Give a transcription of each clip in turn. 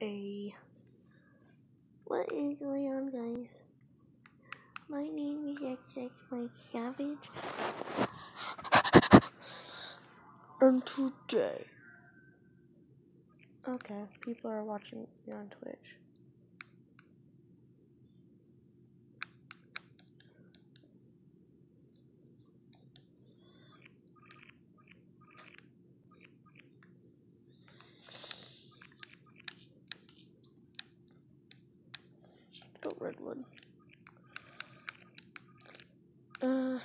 a. What is going on, guys? My name is XX My Savage, and today. Okay, people are watching me on Twitch. go redwood. Uh.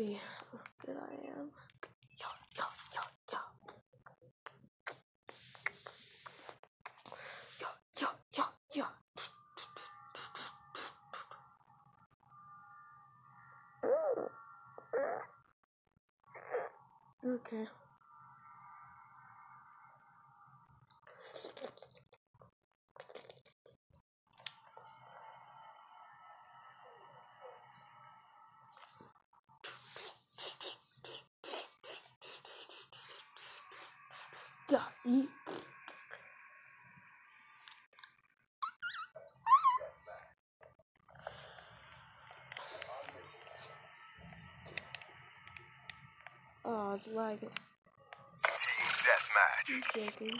See Lagging. Team deathmatch. I'm joking.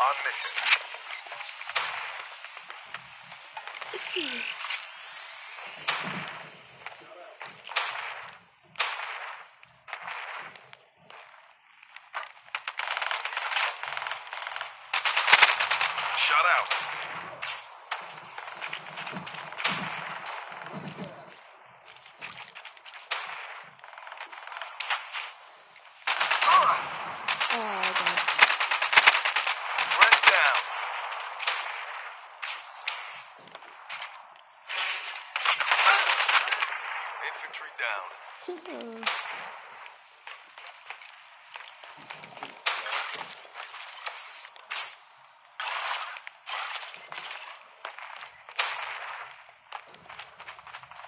On mission. Shut out. Oh, I got it. Threat down. Infantry down.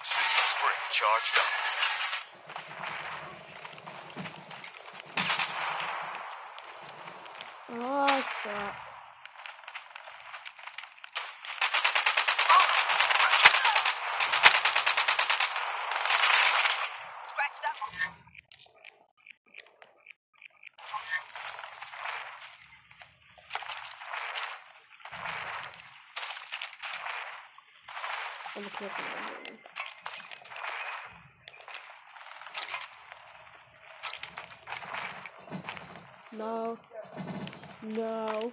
System spring charged up. Oh, shit. Scratch that one. I'm gonna click on it. No. No.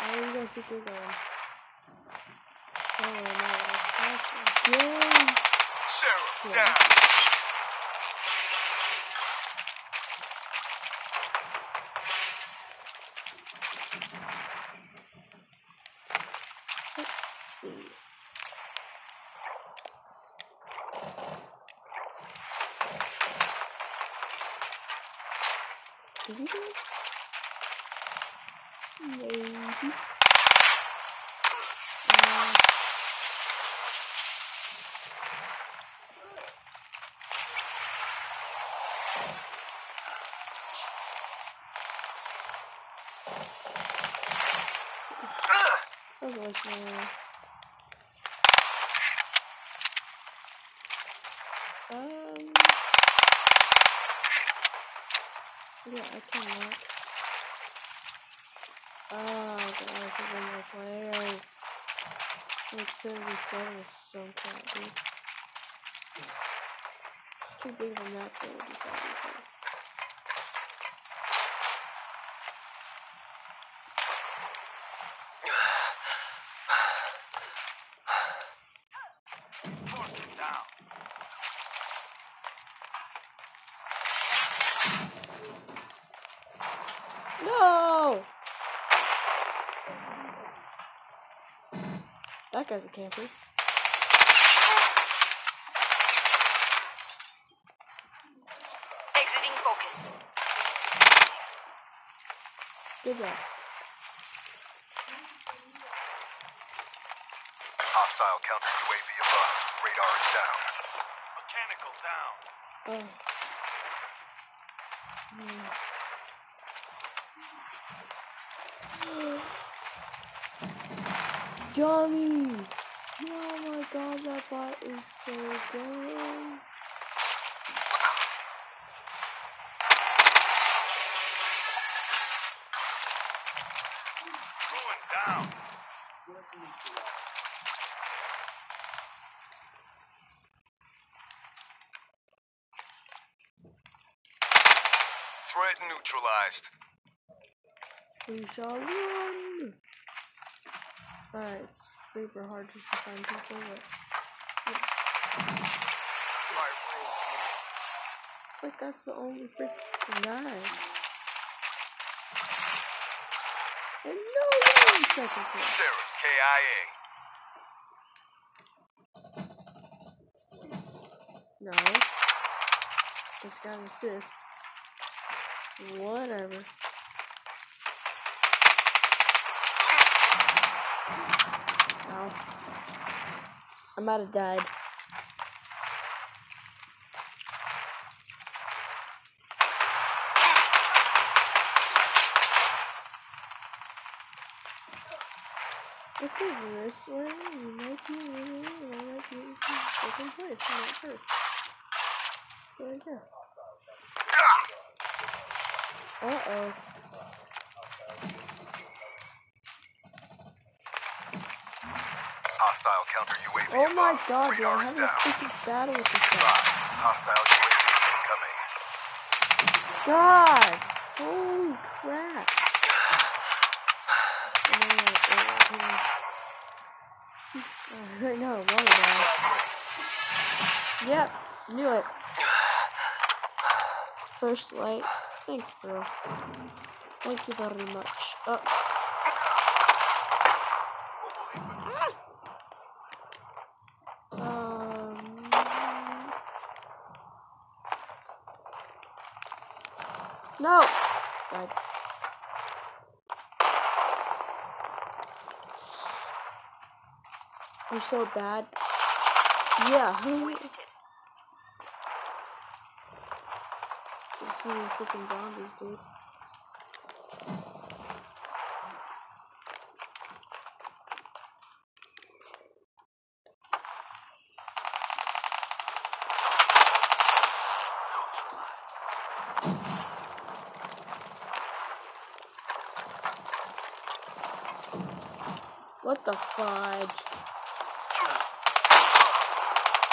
I ain't gonna see through going. Oh, no. Sheriff Yeah. down. Let's see. Did we do it? Maybe. Uh, that was my Um. Yeah, I cannot. Oh, guys, one more players. Like 77 is so crap, dude. It's too big of a map do 77. Target down. No! That guy's a camper. Exiting focus. Good job. Hostile counter UAV above. Radar is down. Mechanical down. Oh. Dummy! Oh my god, that bot is so. Going down. Threat neutralized. We shall run! Alright, it's super hard just to find people, but it's like that's the only freaking guy. And no way second place. Sarah, KIA. No. Just got an assist. Whatever. Ow. I might have died. This. You might be winning, and I might be in second place. Not first. So go. Uh oh. Hostile counter UAV Oh my above. god, Radar I'm having a down. freaking battle with this guy. Hostile UAV incoming. God! Holy crap! Right now, Running now. Yep, knew it. First light. Thanks, bro. Thank you very much. Oh. Um, no! Died. You're so bad. Yeah, who? Wasted. So many freaking zombies, dude. What the fudge?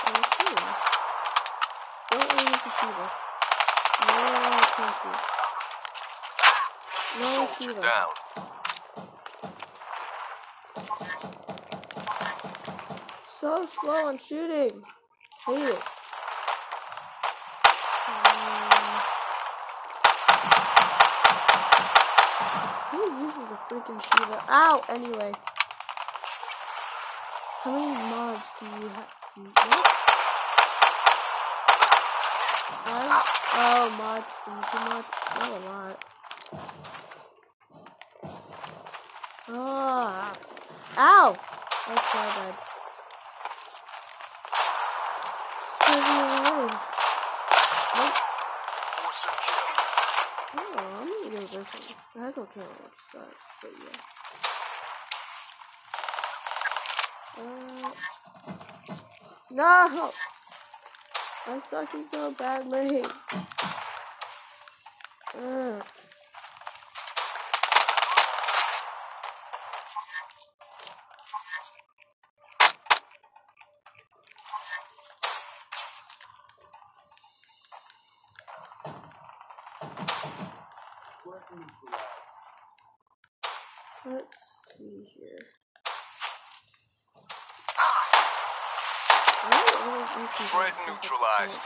Okay. Don't use the fever. No, thank you. No Soldier fever. down. So slow on shooting. Hate it. Um, who uses a freaking Sheiva? Ow! Anyway. How many mods do you have? What? One? Oh, mods. Two mods. Not a lot. Ah. Ow! That's so bad. Leave me alone. Nope. Awesome kill. Oh, I'm gonna go with this one. Sucks, but yeah. Uh, no! I'm sucking so badly. Threat neutralized.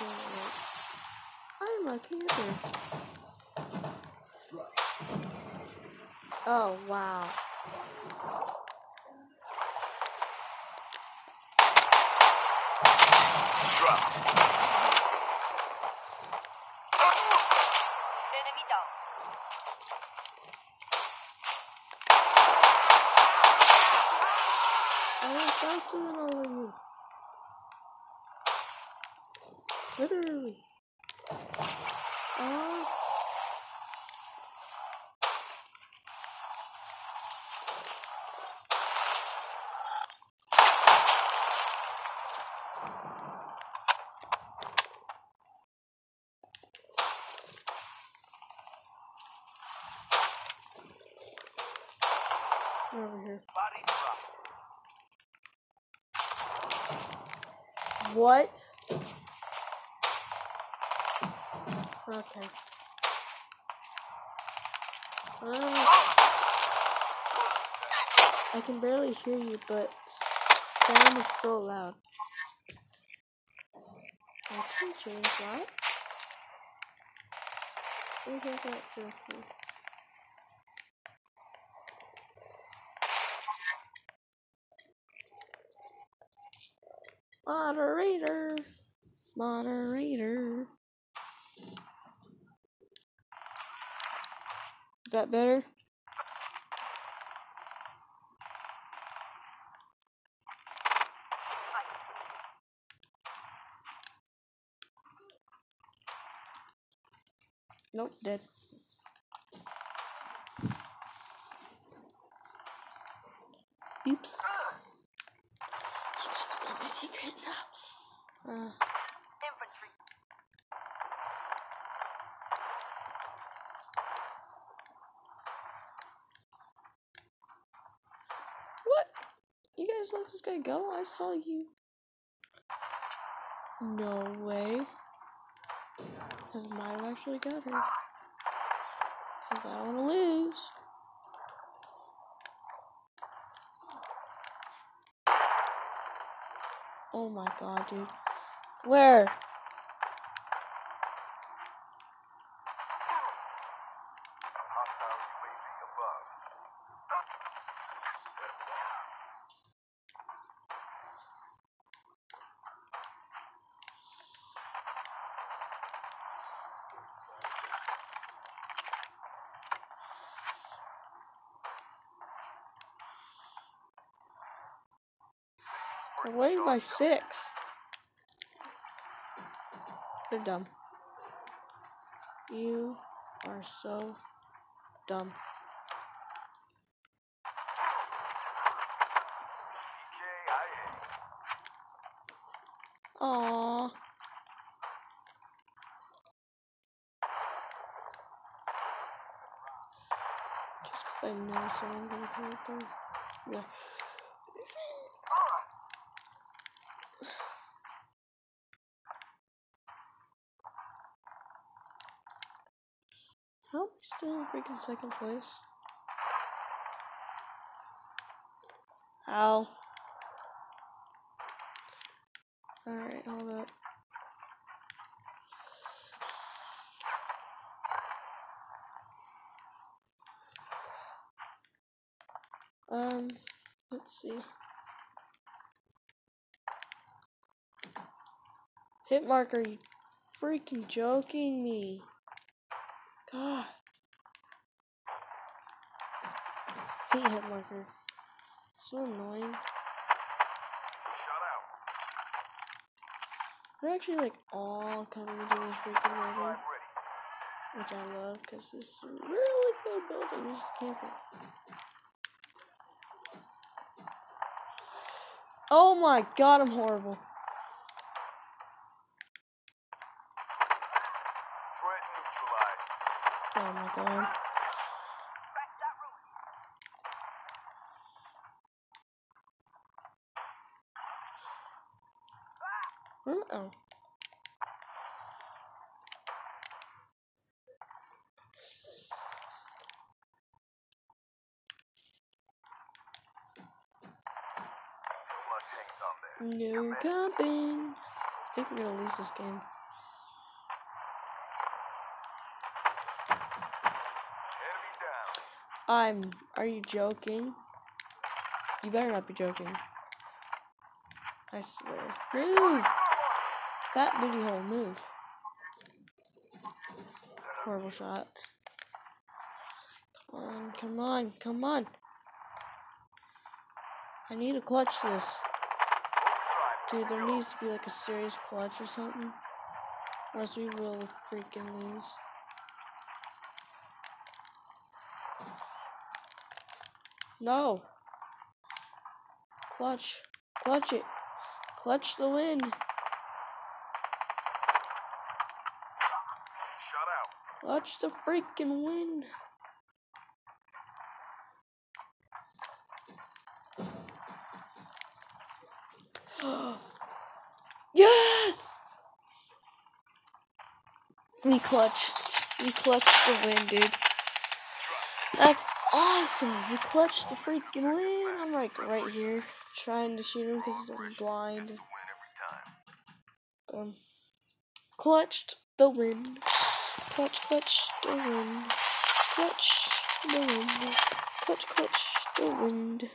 I am a camper. Oh, wow. Dropped. Enemy down. I went faster than all of you. Literally. Ah. Over here. What? Okay. Ah. I can barely hear you, but sound is so loud. I can change that. What is that joking? Moderator. Moderator. Is that better? Nope, dead. Oops. You guys know the secret now. Uh, Infantry. what? You go? I saw you. No way. Cause might have actually got her. Cause I don't wanna lose. Oh my god, dude. Where? By six. They're dumb. You are so dumb. Aww. Just 'cause I know someone's up there. Yeah. How am I still in freaking second place? Ow. Alright, hold up. Um, let's see. Hit marker, you freaking joking me. God. Marker. So annoying. Shut out. They're actually like all coming into this freaking building, which I love because this is a really good building. This is camping. Oh my god, I'm horrible. Threat neutralized. Oh my god. Scratch that ruin. Where- Oh. Too much hangs on this. No camping. I think we're gonna lose this game. Enemy down. I'm. Are you joking? You better not be joking. I swear. Move! That booty hole, move. Horrible shot. Come on, come on, come on. I need to clutch this. Dude, there needs to be like a serious clutch or something. Or else we will freaking lose. No. Clutch. Clutch it. Clutch the win. Shut out. Clutch the freaking win. yes! We clutched. We clutched the win, dude. That's awesome. We clutched the freaking win. I'm like right here trying to shoot him because I'm blind. Win. Um, clutched the win. Clutch, clutch the win. Clutch the wind. Clutch, clutch the wind.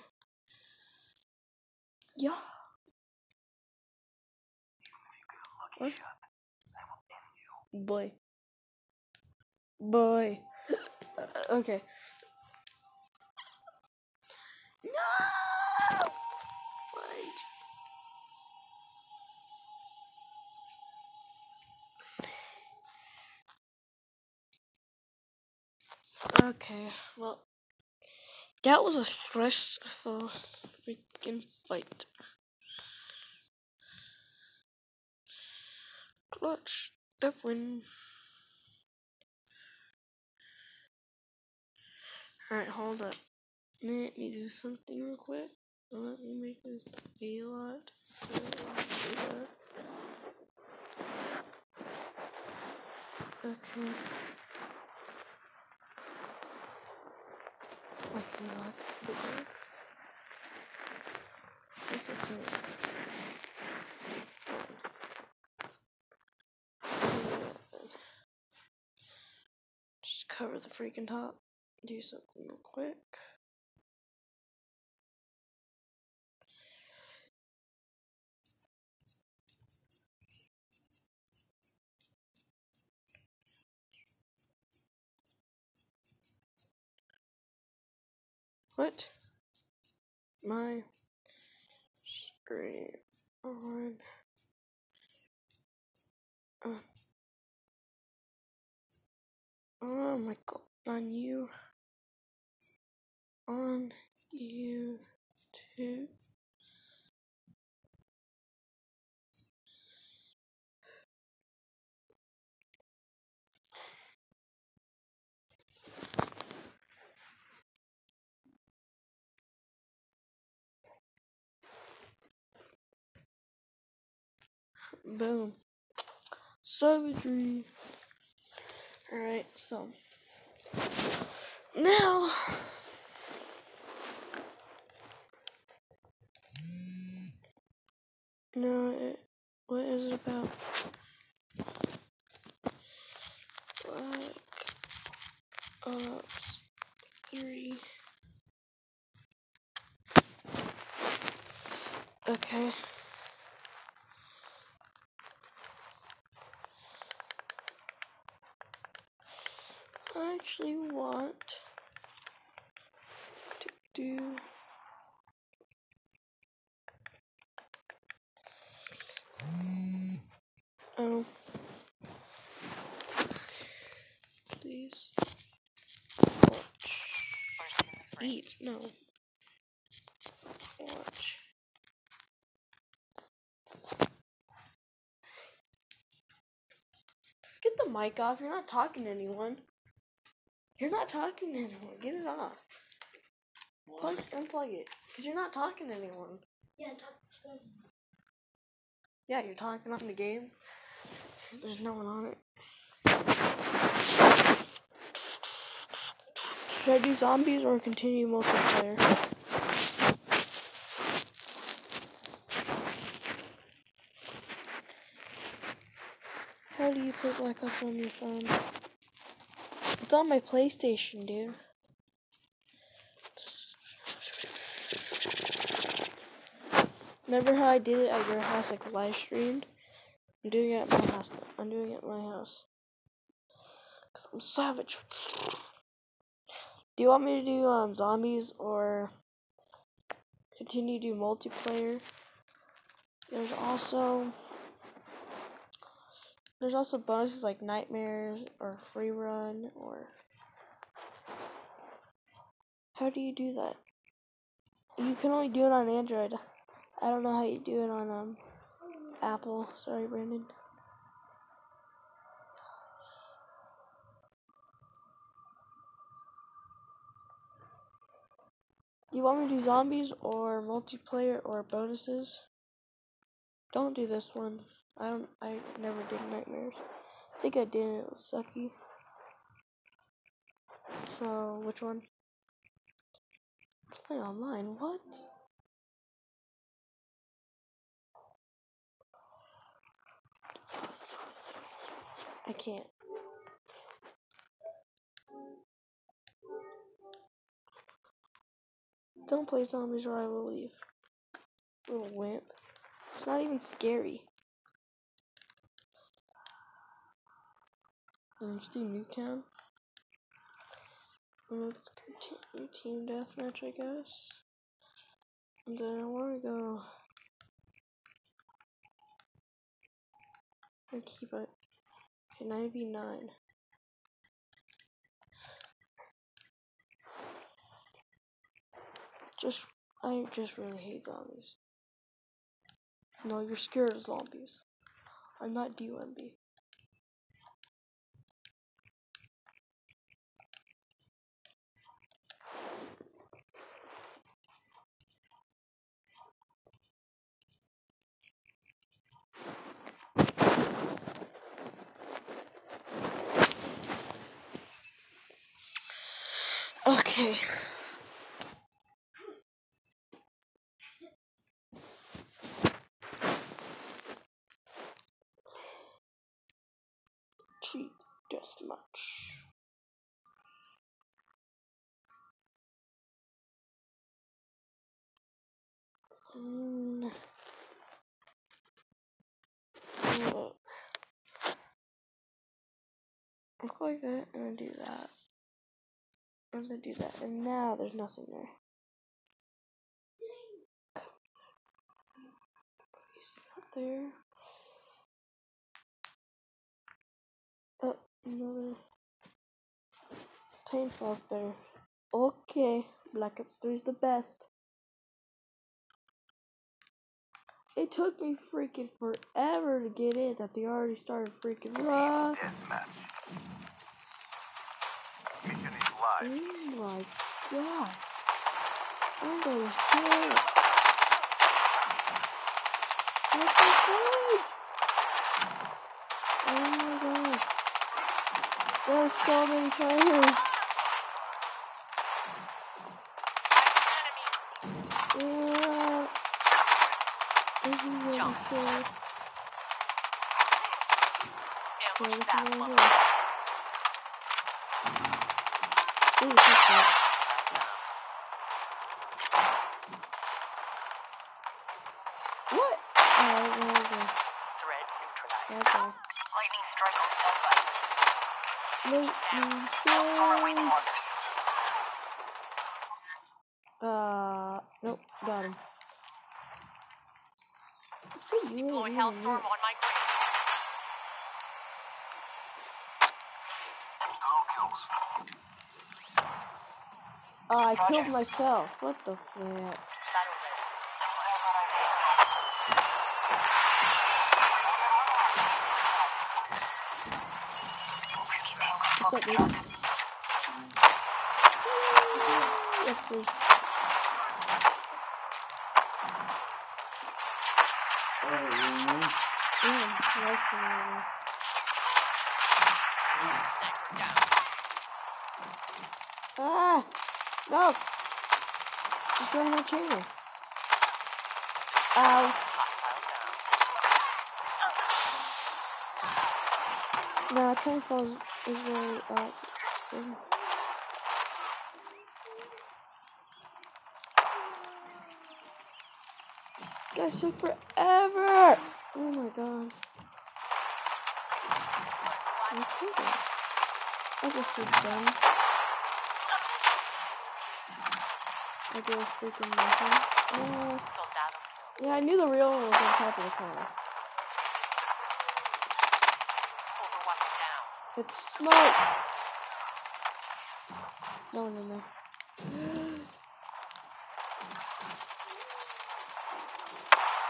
Yeah. What? Boy. Boy. okay. No! Why? Okay, well, that was a stressful freaking fight. Clutch, Devlin. Alright, hold up. Let me do something real quick. Let me make this a lot. Okay. I cannot do that. Yes, I can. Just cover the freaking top. Do something real quick. What? My screen on. Uh, oh my god, on you. On YouTube. Boom. Savagery. Alright, so. Now. No, it, what is it about? Black Ops 3. Okay. I actually want to do oh. Please frame. eat. No. Watch. Get the mic off. You're not talking to anyone you're not talking to anyone. Get it off. Plug unplug it. Because you're not talking to anyone. Yeah, talk to someone. yeah you're talking on the game. There's no one on it. Should I do zombies or continue multiplayer? How do you put Black Ops on your phone? It's on my PlayStation, dude. Remember how I did it at your house, like live streamed? I'm doing it at my house. I'm doing it at my house. Cause I'm savage. Do you want me to do um zombies or continue to do multiplayer? There's also there's also bonuses like nightmares or free run or how do you do that? You can only do it on Android. I don't know how you do it on um Apple. Sorry, Brandon. Do you want me to do zombies or multiplayer or bonuses? Don't do this one. I don't. I never did nightmares. I think I did. It was sucky. So which one? Play online. What? I can't. Don't play zombies or I will leave. Little wimp. It's not even scary. Let's do Newtown. Let's continue team deathmatch, I guess. And then I want to go. And keep it. Okay, 9v9. Just, I just really hate zombies. No, you're scared of zombies. I'm not DMB. Okay. Cheat just much. Mm. Look. Look like that, and do that. And then do that. And now there's nothing there. Not there. Oh, another. Better. Okay, Black Ops 3 is the best. It took me freaking forever to get in that they already started freaking rough. Deathmatch. Mission is live. Oh my god. I'm gonna shit. What the? Oh my god. There's so many players. Yeah. This is really Jump. sad. Ambush that one. Killed myself. What the fuck? Battle ready. What's up, dude? Yes, there's... Damn, nice one. Ah! No! He's throwing my chair. Ow. Down. Nah, Time Falls is really, uh, good. guys took forever. Oh my god. I'm kidding. I just did done. I did freaking nothing. Yeah, I knew the real one was on top of the car. It's smoke. No one in there.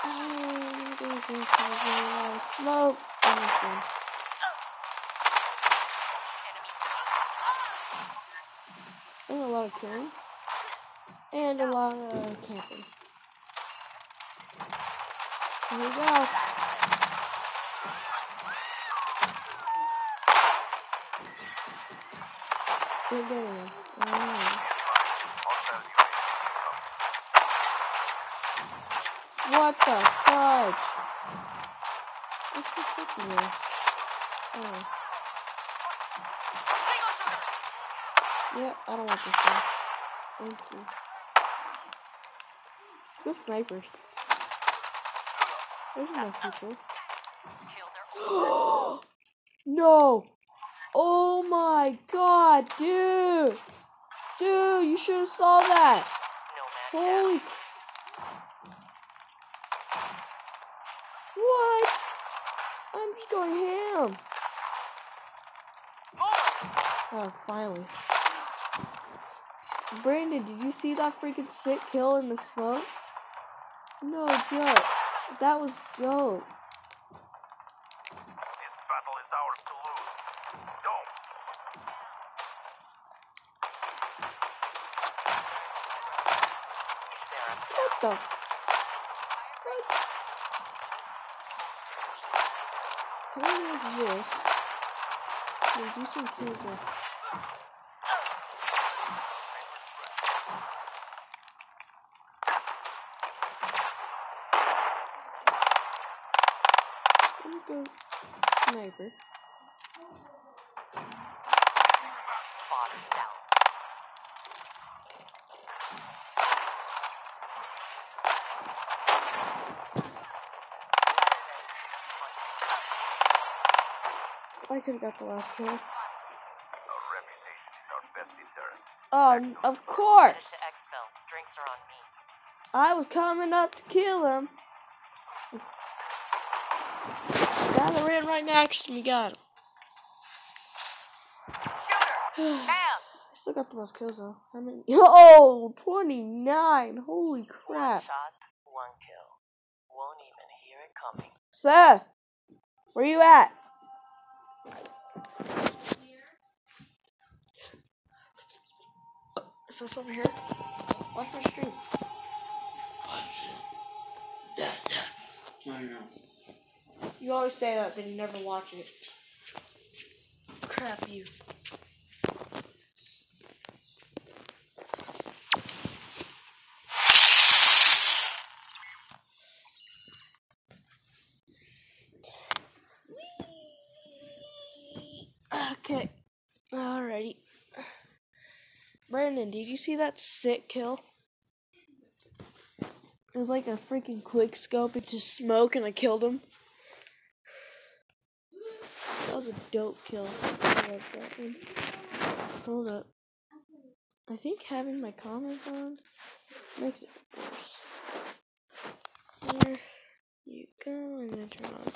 Oh, there's a smoke. Enemy And a lot of killing. And a lot of camping. Here we go. Good going. Alright. What the fudge? What's this with me? Oh. Yeah, I don't want this one. Thank you. Go snipers. There's no people. No! Oh my god, dude! Dude, you should have saw that! no. Holy. What? I'm just going ham. Oh, finally. Brandon, did you see that freaking sick kill in the smoke? No joke. That was dope. This battle is ours to lose. Don't. Sarah. What the? What? How do you this? Hey, do some kills there. Let me go sniper. Spotted down. I could have got the last kill. Our reputation is our best deterrent. Oh, of course! Drinks are on me. I was coming up to kill him. Guy that ran right next to me got him. Shooter. Bam. I still got the most kills though. How many? Oh, 29! Holy One crap. shot, one kill. Won't even hear it coming. Seth! Where you at? So over here. Watch my stream. Watch it. Yeah, yeah. I know. You always say that, then you never watch it. Crap you. Okay. Alrighty. Brandon, did you see that sick kill? It was like a freaking quick scope into smoke and I killed him. That was a dope kill. Like. Hold up. I think having my comment on makes it worse. There you go, and then turn on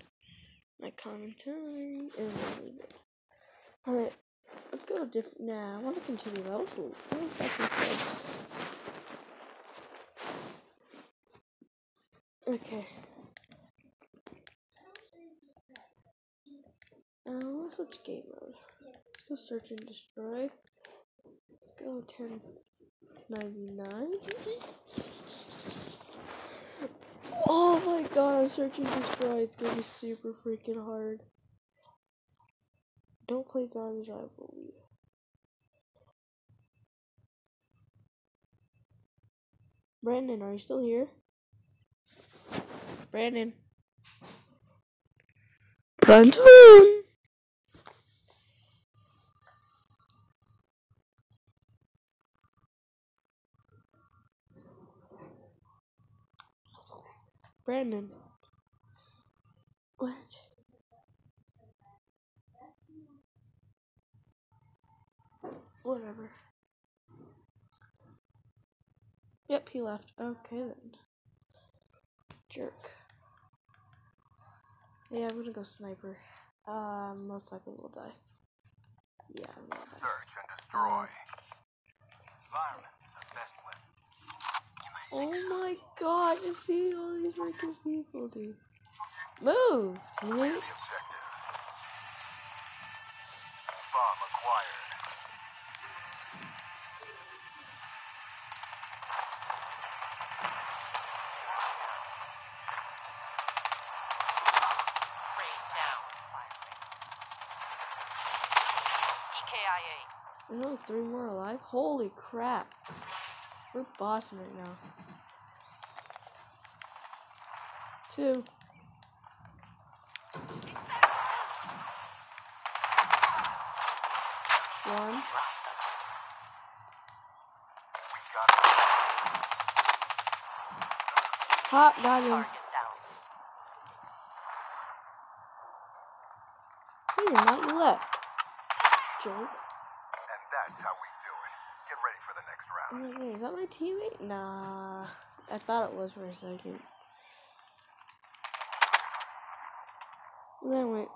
my commentary, and leave it. Alright, let's go to different. Nah, I want to continue. Actually. Okay. Uh, let's switch game mode. Let's go search and destroy. Let's go 1099. Oh my god, I'm searching destroy. It's gonna be super freaking hard. Don't play zombies I leave. Brandon, are you still here? Brandon. Brandon! Brandon. What? Whatever. Yep, he left. Okay then. Jerk. Yeah, I'm gonna go sniper. Uh, most likely we'll die. Yeah, we'll die. Search and destroy. Environment is our best weapon. Oh my god, you see all these freaking people, dude. Move, teammate. Only three more alive? Holy crap. We're bossing right now. Two. One. Hot, got him. Target down. Hey, you're not, you left. Jerk. And that's how we do it. Get ready for the next round. I'm like, wait, is that my teammate? Nah. I thought it was for a second. And then I went,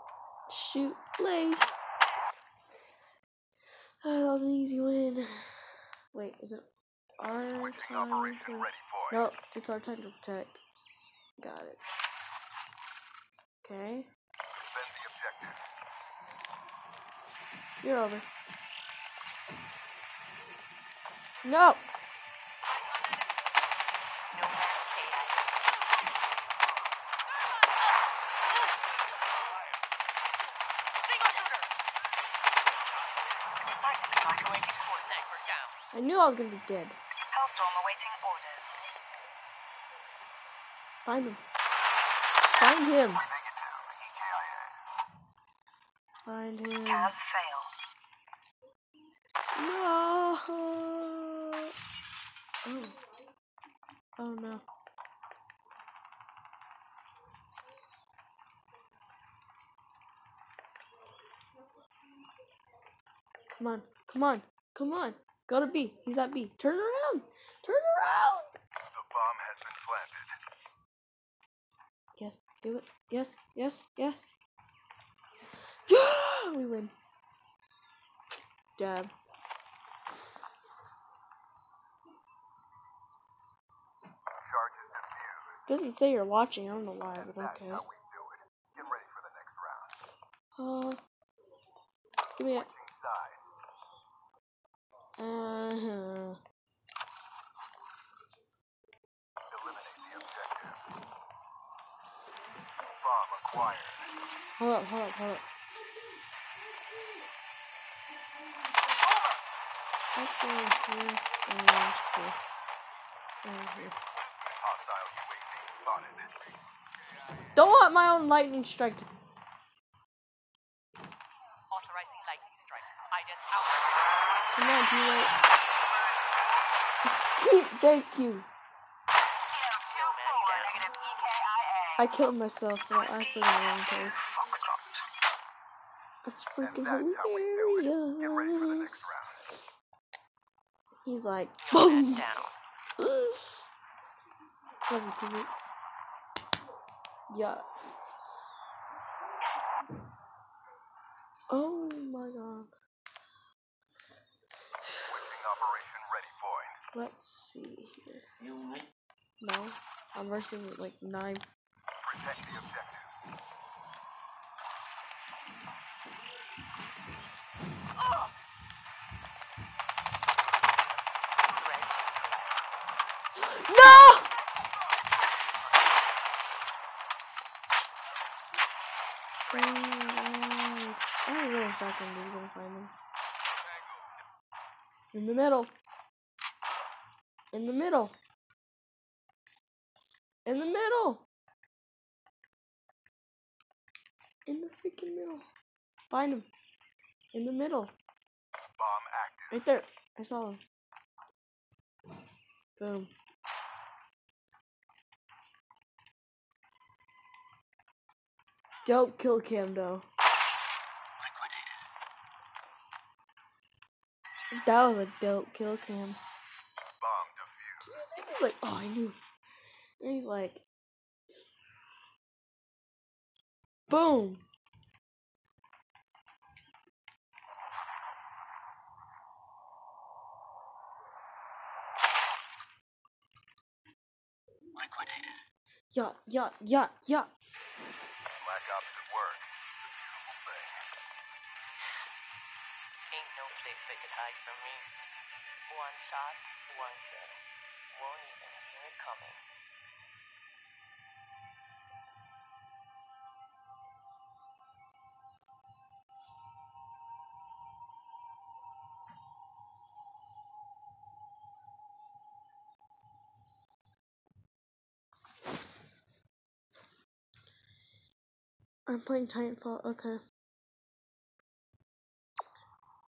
shoot, late. Oh, that was an easy win. Wait, is it our time to... Nope, it's our time to protect. Got it. Okay, Defend the objectives. you're over. Down. I knew I was gonna be dead. Hellstorm awaiting orders. Find him. Find him. Make it to EKIA. Find him. Has failed. No. On. Come on. Come on. Go to B. He's at B. Turn around. Turn around. The bomb has been planted. Yes. Do it. Yes. Yes. Yes. Yeah. We win. Dab. Doesn't say you're watching. I don't know why, but okay. how we do it. Get ready for the next round. Uh, give me a. Uh. Bomb acquired. hold up, hold up, hold up. Let's go here and. Don't want my own lightning strike. To... Authorizing lightning strike. Ident out. Come on, teammate. Team, thank you. No man down. Negative I killed myself, I still got one place. That's freaking that's how we do it. Get ready for the next hilarious. He's like, boom. Love you, teammate. Yeah. Oh my god. Let's see here. No, I'm versing with like nine. Protect the objectives. No! I don't know if I can be gonna find him. In the middle. In the middle. In the middle. In the freaking middle. Find him. In the middle. Bomb active. Right there. I saw him. Boom. Dope kill cam though. That was a dope kill cam. Bomb. He's like, oh, I knew. And he's like, boom. Liquidated. Yeah, yeah, yeah, yeah. Black Ops at work. It's a beautiful thing. Ain't no place they could hide from me. One shot, one kill. Won't even hear it coming. I'm playing Titanfall. Okay.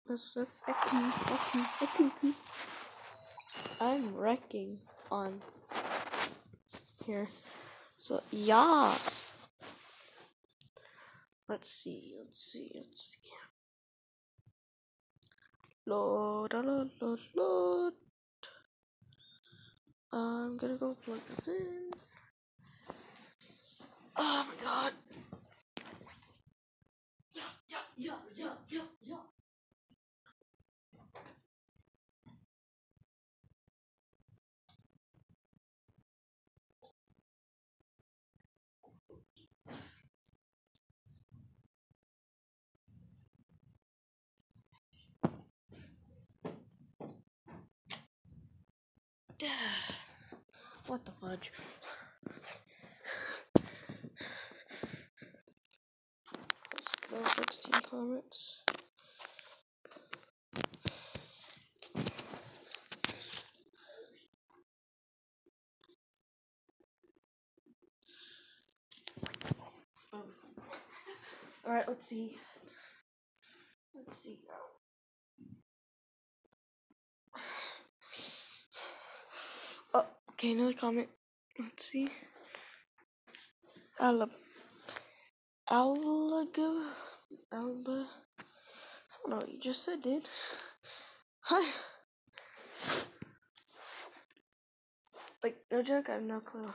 Look. I'm wrecking on here. So, yas. Let's see, let's see, let's see. Load, load, load, load. I'm gonna go plug this in. Oh my god. Yeah, yeah, yeah, yeah, yeah, yeah. What the fudge? Let's go 16 comments. Um, Alright, let's see. Let's see. Um, Oh, okay, another comment. Let's see. Alab. Alaga. Alba. I don't know what you just said, dude. Hi. Like, no joke, I have no clue.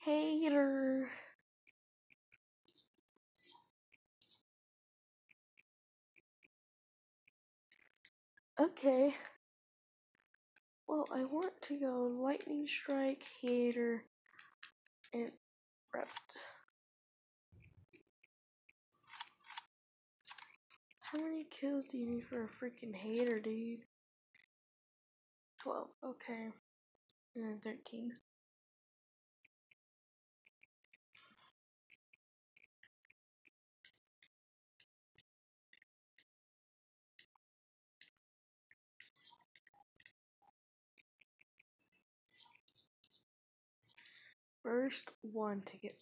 Hater. Okay. Well, I want to go Lightning Strike, HATR, and Rept. How many kills do you need for a freaking HATR, dude? 12, okay. And then 13. First one to get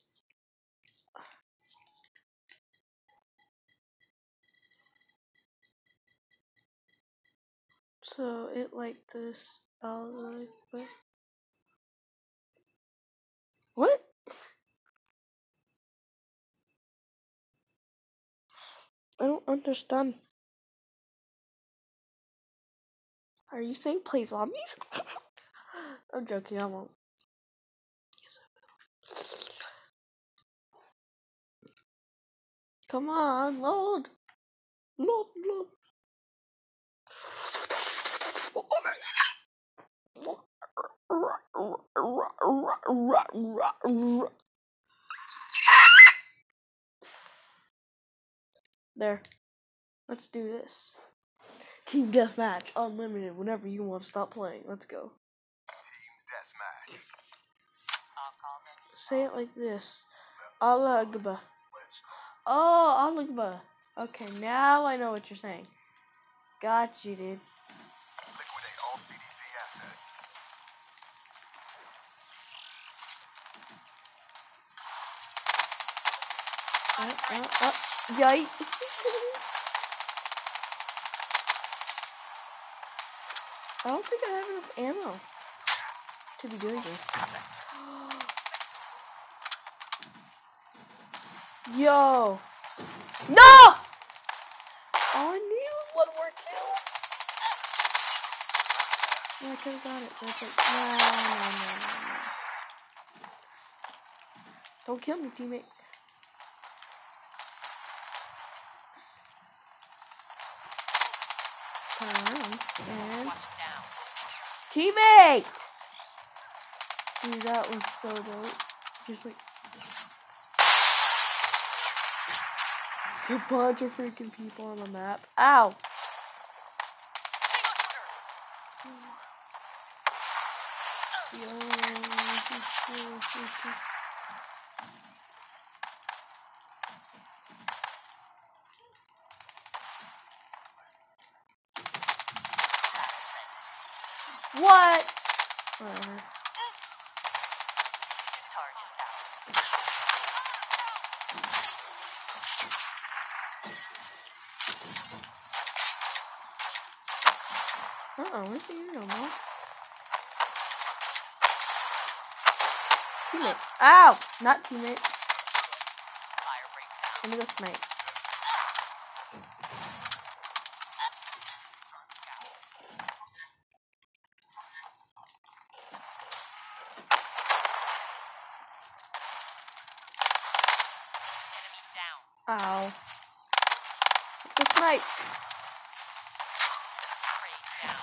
So it like this all the way. What? I don't understand. Are you saying play zombies? I'm joking, I won't. Yes, I will. Come on, load. Load, load. There. Let's do this. Team deathmatch, unlimited. Whenever you want to stop playing, let's go. Team deathmatch. Say it like this. Allah Akbar. Oh, Allah Okay, now I know what you're saying. Got you, dude. Liquidate all assets. Uh, uh, uh, yikes. I don't think I have enough ammo to be doing this. Yo! No! I need one more kill. Yeah, I could have got it. But it's like, no, no, no, no, no. Don't kill me, teammate. Turn around and teammate. Dude, that was so dope. Just like a bunch of freaking people on the map. Ow! Yo, this is so freaking. What? Whatever. Target down. Uh-oh, where's the urinal, Mom? Teammate. Ow! Not teammate. Let me go snipe. Enemy down. Ow. Let's go snipe. Prey down.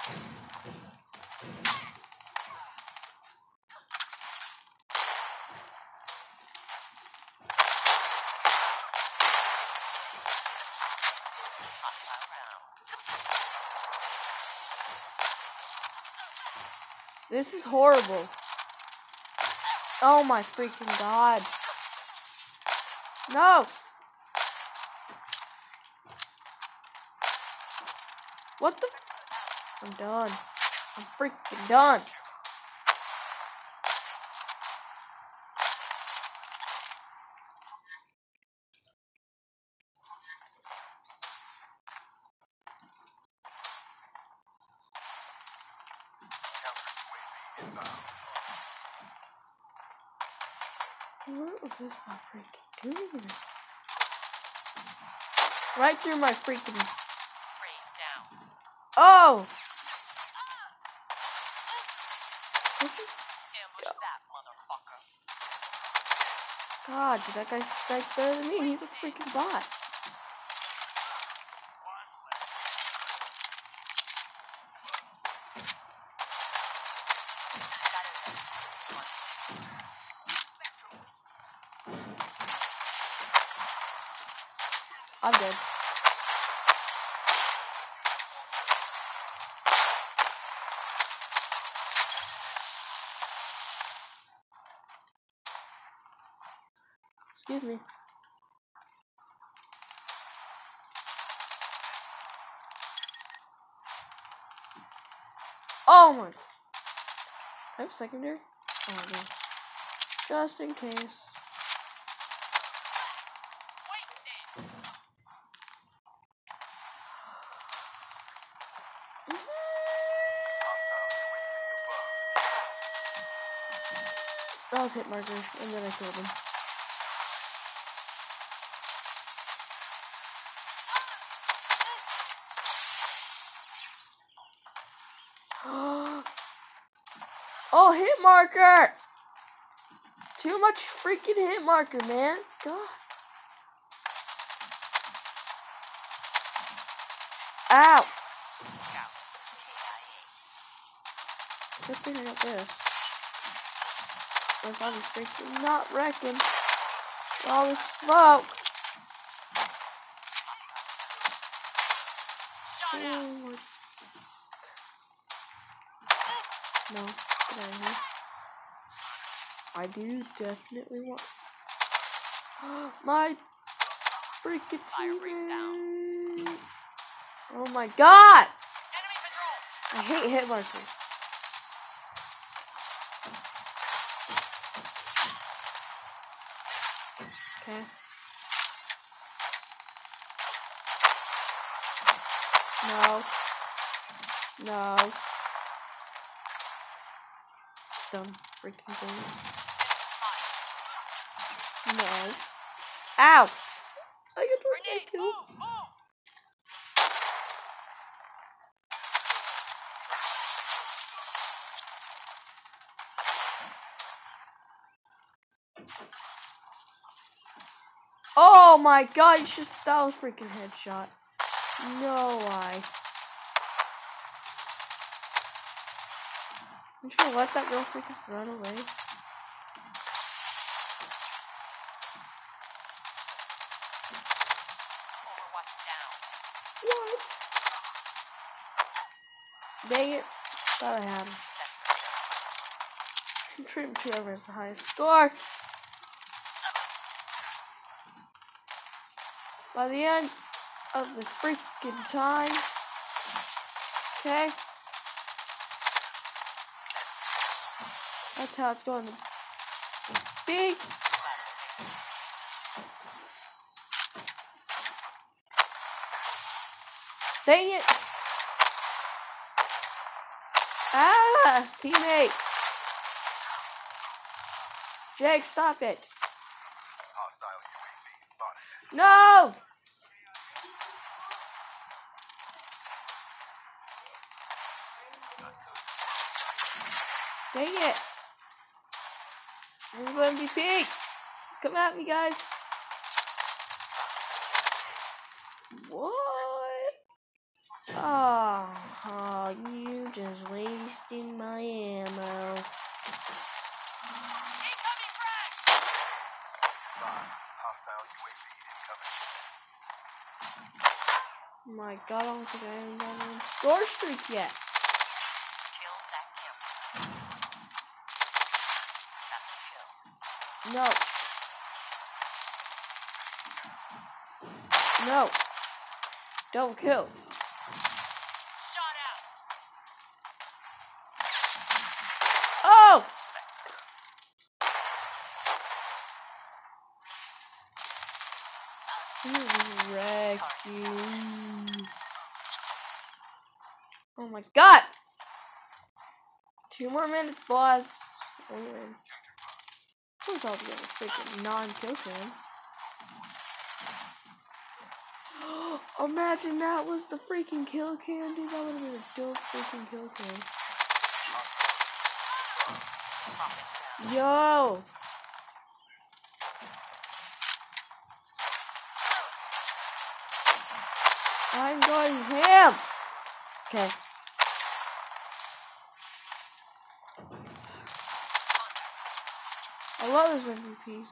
Hostile round. This is horrible. Oh my freaking god. No! What the? I'm done. I'm freaking done. This my freaking doing? Right through my freaking. Oh! Ambush that motherfucker. God, dude, that guy strikes better than me. He's a freaking bot. Secondary? Oh, I do. Just in case. Wasted. That was hit marker, and then I killed him. Marker! Too much freaking hit marker, man. God. Ow! Scout. Just figuring out this. If I'm freaking not wrecking all the smoke. I do definitely want my freaking teammate. Oh my god! I hate hit markers. Okay. No. No. dumb freaking thing. No. Ow! I get to Grenade! kill. Move! Move! Oh my god, it's just that was freaking headshot. No way. I'm just gonna let that girl freaking run away. Thought I had him. Treat whoever has the highest score. By the end of the freaking time. Okay? That's how it's going to be. Dang it! Ah! Teammate! Jake, stop it! Hostile UAV spotted. No! Dang it! I'm gonna be pink! Come at me, guys! What? Oh, oh, you just wasting my ammo. Incoming frag! Advised. Hostile UAV incoming. My god, I don't think I haven't done one score streak yet. Kill that camp. That's a kill. No. No. Don't kill. Shot out! Oh! Wreck you. Oh my god! Two more minutes, boss. Oh, man. Of course I'll be to freaking non-kill. Imagine that was the freaking kill cam, dude. That would have been a dope freaking kill cam. Yo! I'm going ham! Okay. Love this MVP.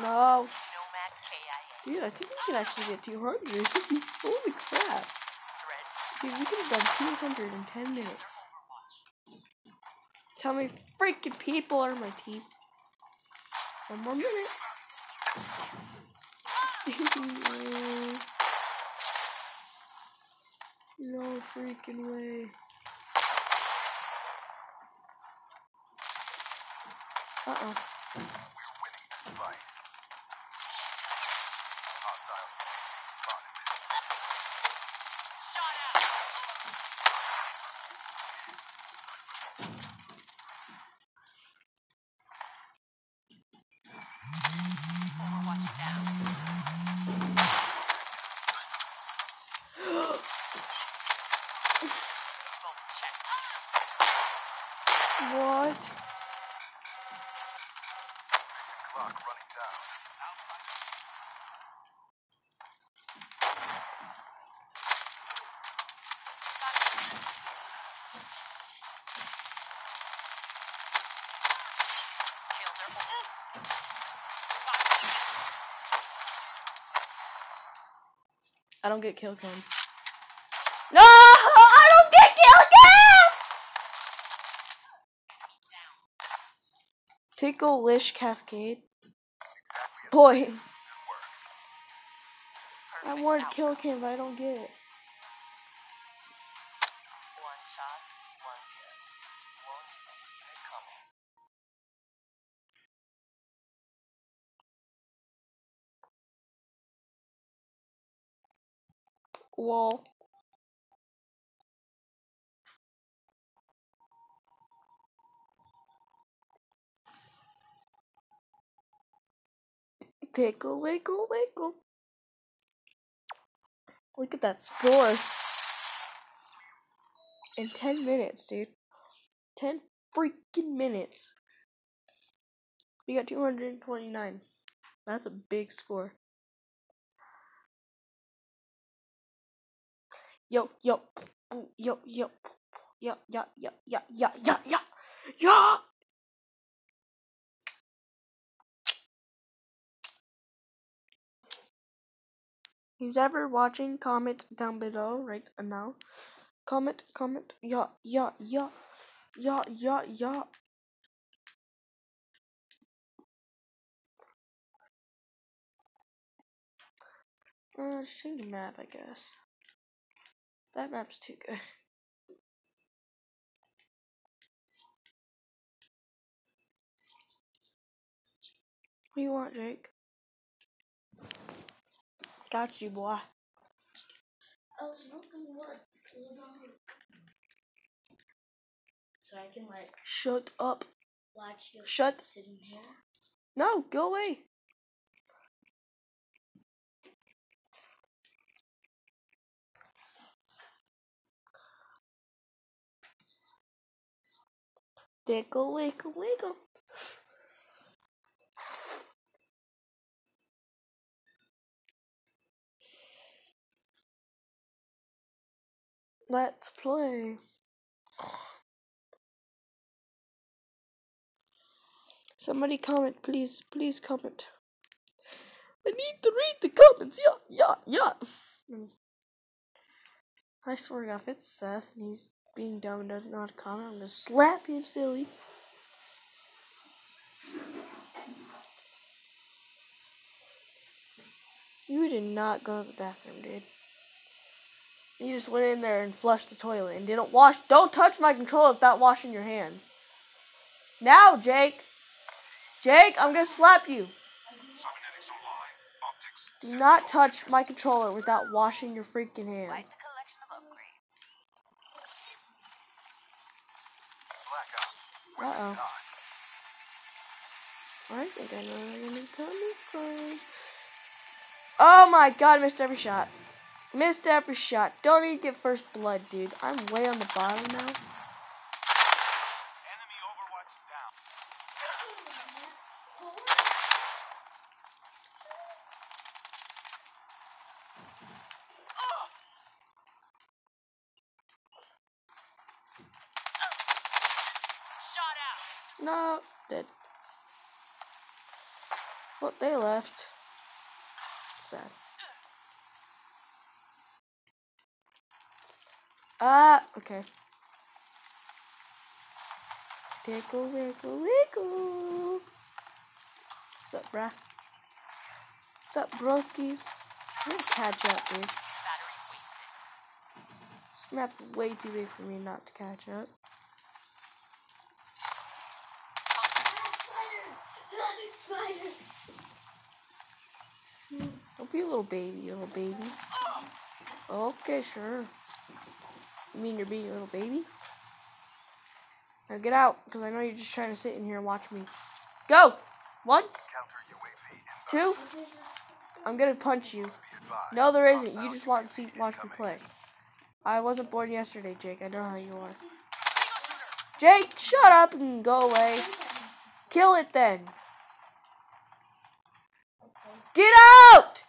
No. Dude, I think we can actually get 200. Holy crap. Dude, we could have done 200 in 10 minutes. Tell me freaking people are my team. One more minute. Freaking way. Uh Clock running down. I don't get kill cam. No! I don't get kill cam! Tickle Lish Cascade. Boy, want outcome. kill cam, but I don't get it. Tickle, wickle, wickle. Look at that score. In 10 minutes, dude. 10 freaking minutes. We got 229. That's a big score. Yo, yo, yo, yo, yo, yo, yo, yo, yo, yo, yo, yo. Who's ever watching, comment down below right now. Comment, comment, yeah, yeah, yeah, yeah, yeah, yeah. Uh, change map, I guess. That map's too good. What do you want, Jake? Got you, boy. I was looking what was on. So I can like Shut up. watch you Shut. sitting here. No, go away. Tickle, wickle, wiggle. Let's play. Somebody comment, please. Please comment. I need to read the comments. Yeah, yeah, yeah. I swear to God, if it's Seth and he's being dumb and doesn't know how to comment, I'm gonna slap him silly. You did not go to the bathroom, dude. You just went in there and flushed the toilet and didn't wash. Don't touch my controller without washing your hands. Now, Jake. Jake, I'm gonna slap you. Cybernetics online. Optics. Do not touch my controller without washing your freaking hands. Quite the collection of upgrades. Blackout. Uh oh. I think I know where you're coming from. Oh my god, I missed every shot. Missed every shot. Don't even get first blood, dude. I'm way on the bottom now. Enemy Overwatch down. Shot out. No, dead. Well, they left. Sad. Ah, okay. Tickle, wiggle, wiggle. What's up, bruh? What's up, broskies? I'm catch up, dude. This map's way too big for me not to catch up. Don't be a little baby, little baby. Okay, sure. You mean you're being a little baby? Now get out, because I know you're just trying to sit in here and watch me. Go! One, Counter UAV inbound. two. I'm gonna punch you. No, there isn't. You just want to see, watch me play. I wasn't born yesterday, Jake. I know how you are. Jake, shut up and go away. Kill it then. Get out!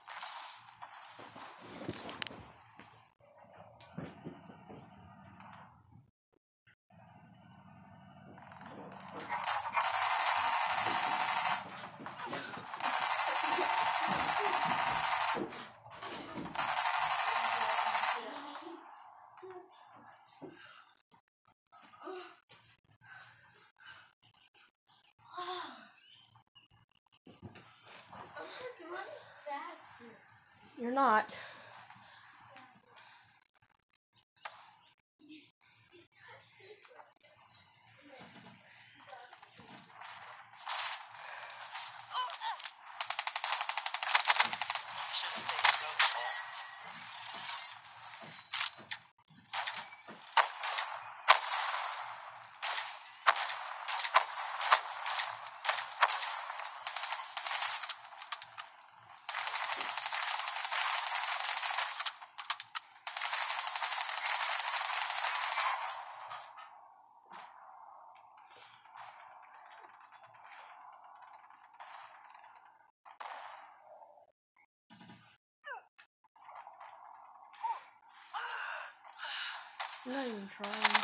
Trying.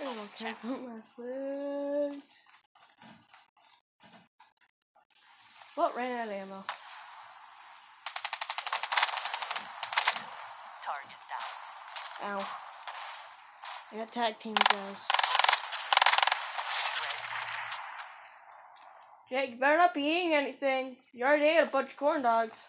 I don't care about last place. What ran out of ammo? Target down. Ow. I got tag team guys. Jake, you better not be eating anything. You already ate a bunch of corn dogs.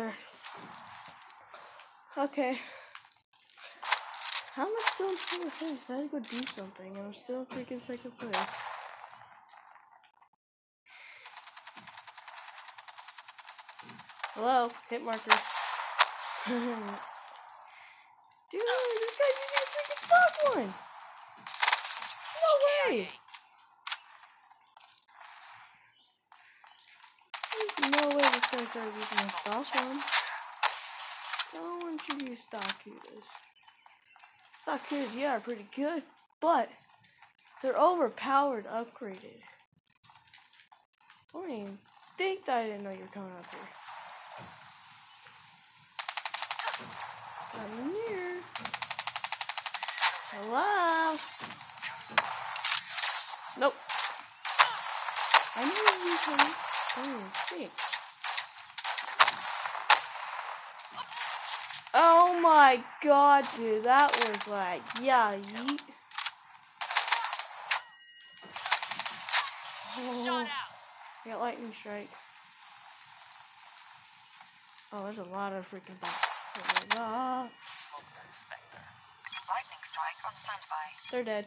There. Okay. How am I still in second place? I had to go do something and I'm still in freaking second place. Hello? Hit marker. Dude, this guy just got a freaking stock one! No way! No way this guy started using stock one. No one should use stock heaters. Stock heaters, yeah, are pretty good, but they're overpowered, upgraded. I don't even think that I didn't know you were coming up here. I'm near. Hello? Nope. I knew you coming. Oh, shit. Oh my god, dude, that was like, yeah, yeet. Oh, Shot out. I got lightning strike. Oh, there's a lot of freaking bots. Ah, Smoke inspector. Lightning strike on standby. they're dead.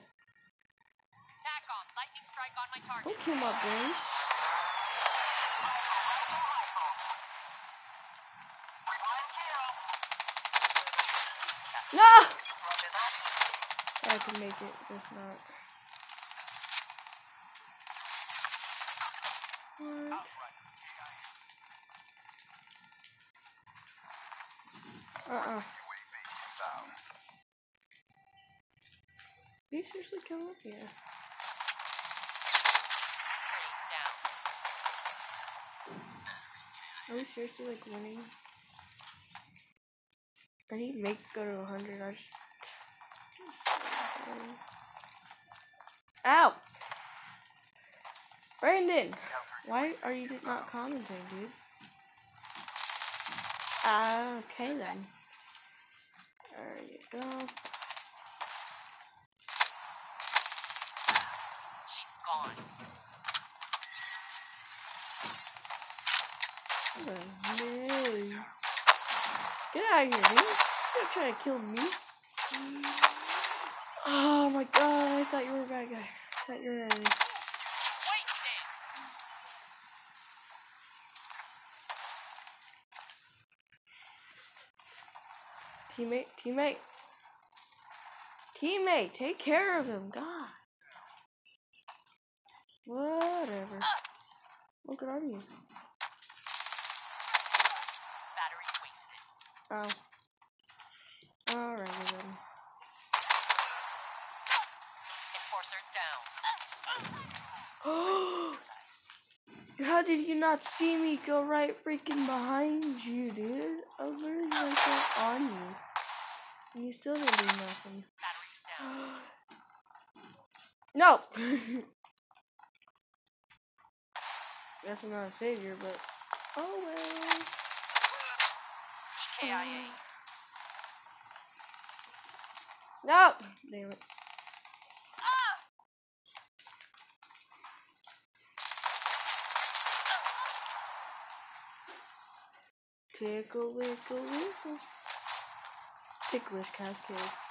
Tack on. Lightning strike on my target. Don't kill my brain. No! I can make it, just not. What? Uh-uh. UAV inbound. Are you seriously coming up here? Are we seriously like winning? I need make go to 100. I just. Ow! Brandon! Why are you not commenting, dude? Ah, okay then. There you go. She's gone. No. Get out of here, dude. You're trying to kill me. Oh my god, I thought you were a bad guy. I thought you were an enemy. Teammate, teammate. Teammate, take care of him. God. Whatever. What good are you? Oh. Alright then. Enforcer down. How did you not see me go right freaking behind you, dude? I was literally right on you. And you still didn't do nothing. No! Guess I'm not a savior, but oh well. No! Damn it. Tickle, wickle, wickle. Ticklish cascade.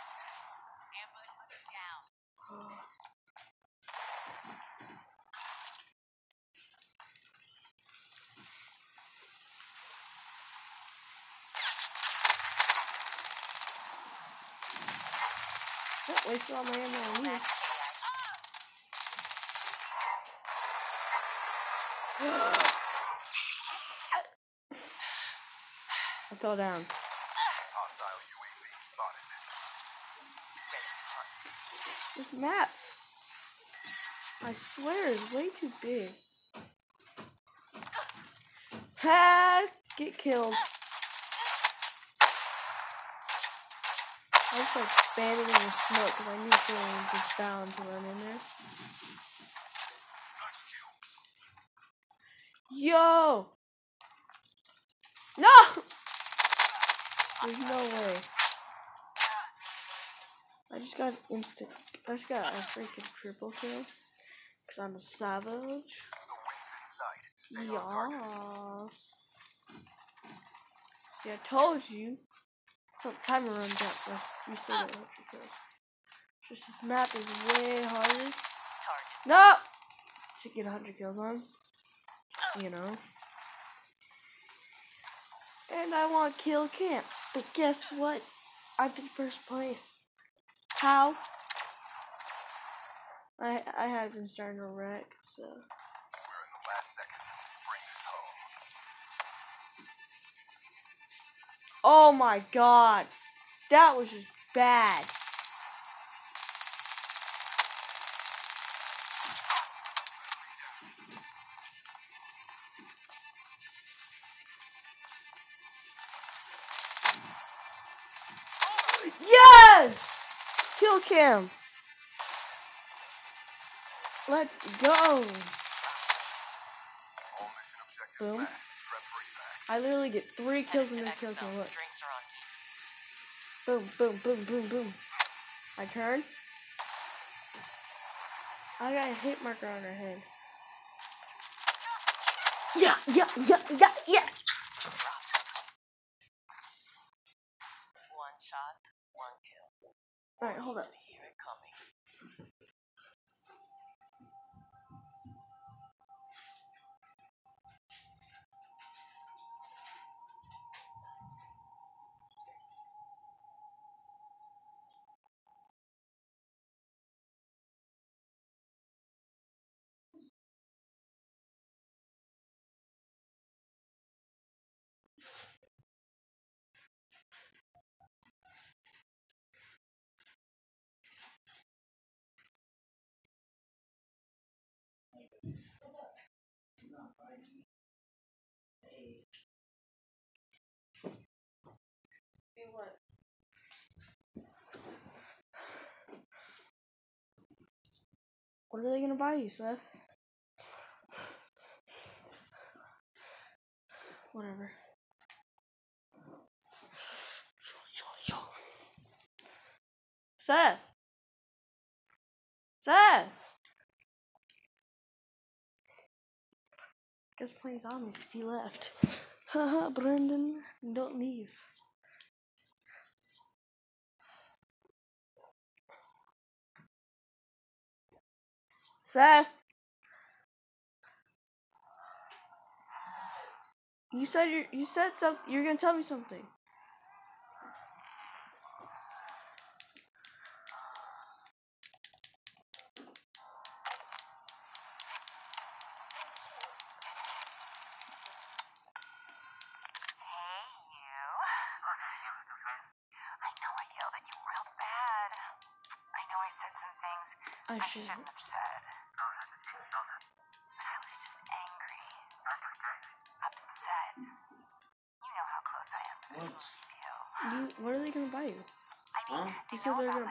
All my ammo on you. I fell down. Hostile UAV spotted. This map, I swear, is way too big. Ha! Get killed. Was like spamming in the smoke because I knew someone was just bound to run in there. Yo! No! There's no way. I just got an instant. I just got a freaking triple kill. Because I'm a savage. Yeah. Yeah, I told you. So timer runs out, so you still get 100 kills. Just this map is way harder. No! To get 100 kills on. You know. And I want kill cam. But guess what? I'm in first place. How? I I have been starting to wreck, so Oh my god. That was just bad. Yes! Kill cam. Let's go. Boom. I literally get three kills in this kill cam. Look. Drinks are on me. Boom, boom, boom, boom, boom. I turn. I got a hit marker on her head. Yeah, yeah, yeah, yeah, yeah. What are they gonna buy you, Seth? Whatever. Seth! Seth! Guess playing zombies because he left. Haha, Brendan, don't leave. Seth! You said you you said something. You're gonna tell me something.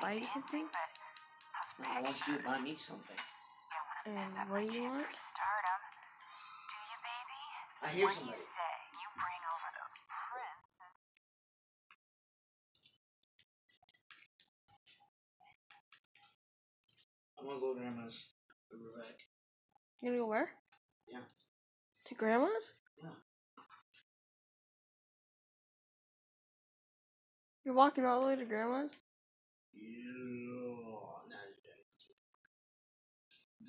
Buy you something? But I want you to buy me something. You don't want to mess And what do you want? stardom. Do you, baby? I hear what do you somebody. say? You bring over those prints I'm gonna go to grandma's. Be right back. You gonna go where? Yeah. To grandma's? Yeah. You're walking all the way to grandma's?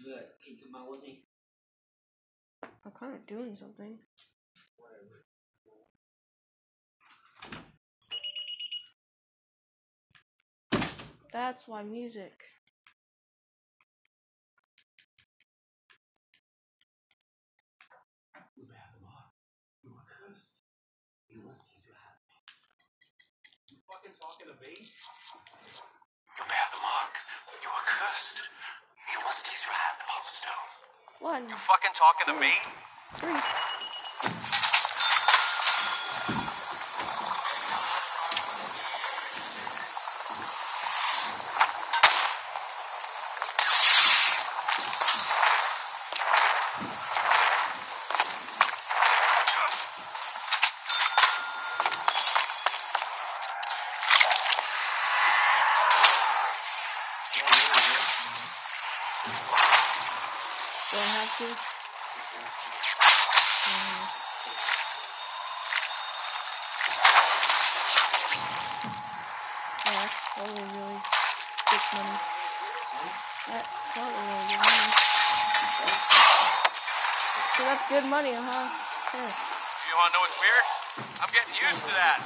Good. Can you come out with me? I'm kind of doing something. Whatever. That's why music. You bear the mark. You are cursed. You must use your hand. You fucking talking to me? You bear the mark. You are cursed. You must kiss your hand upon the stone. One, You fucking talking to me? three. Do I have to? Mhm. Yeah, that's probably really good money. That's probably really good money. So good huh? Sure. You wanna know what's weird? I'm getting used to that.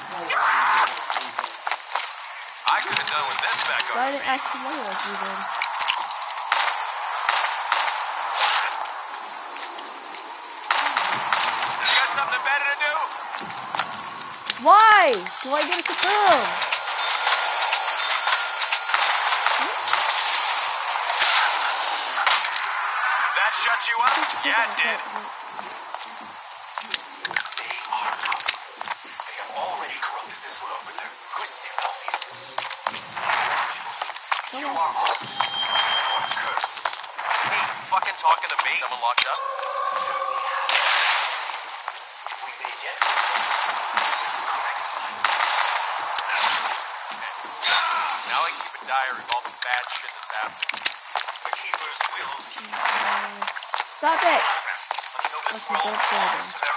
I could have done with this back But I didn't ask for money like you did. You got something better to do? Why do I get to film? That shut you up? Yeah, it did. Someone locked up? We may yet this. Now I keep a diary of all the bad shit that's. The keepers will keep Stop it! until this Okay, world falls to their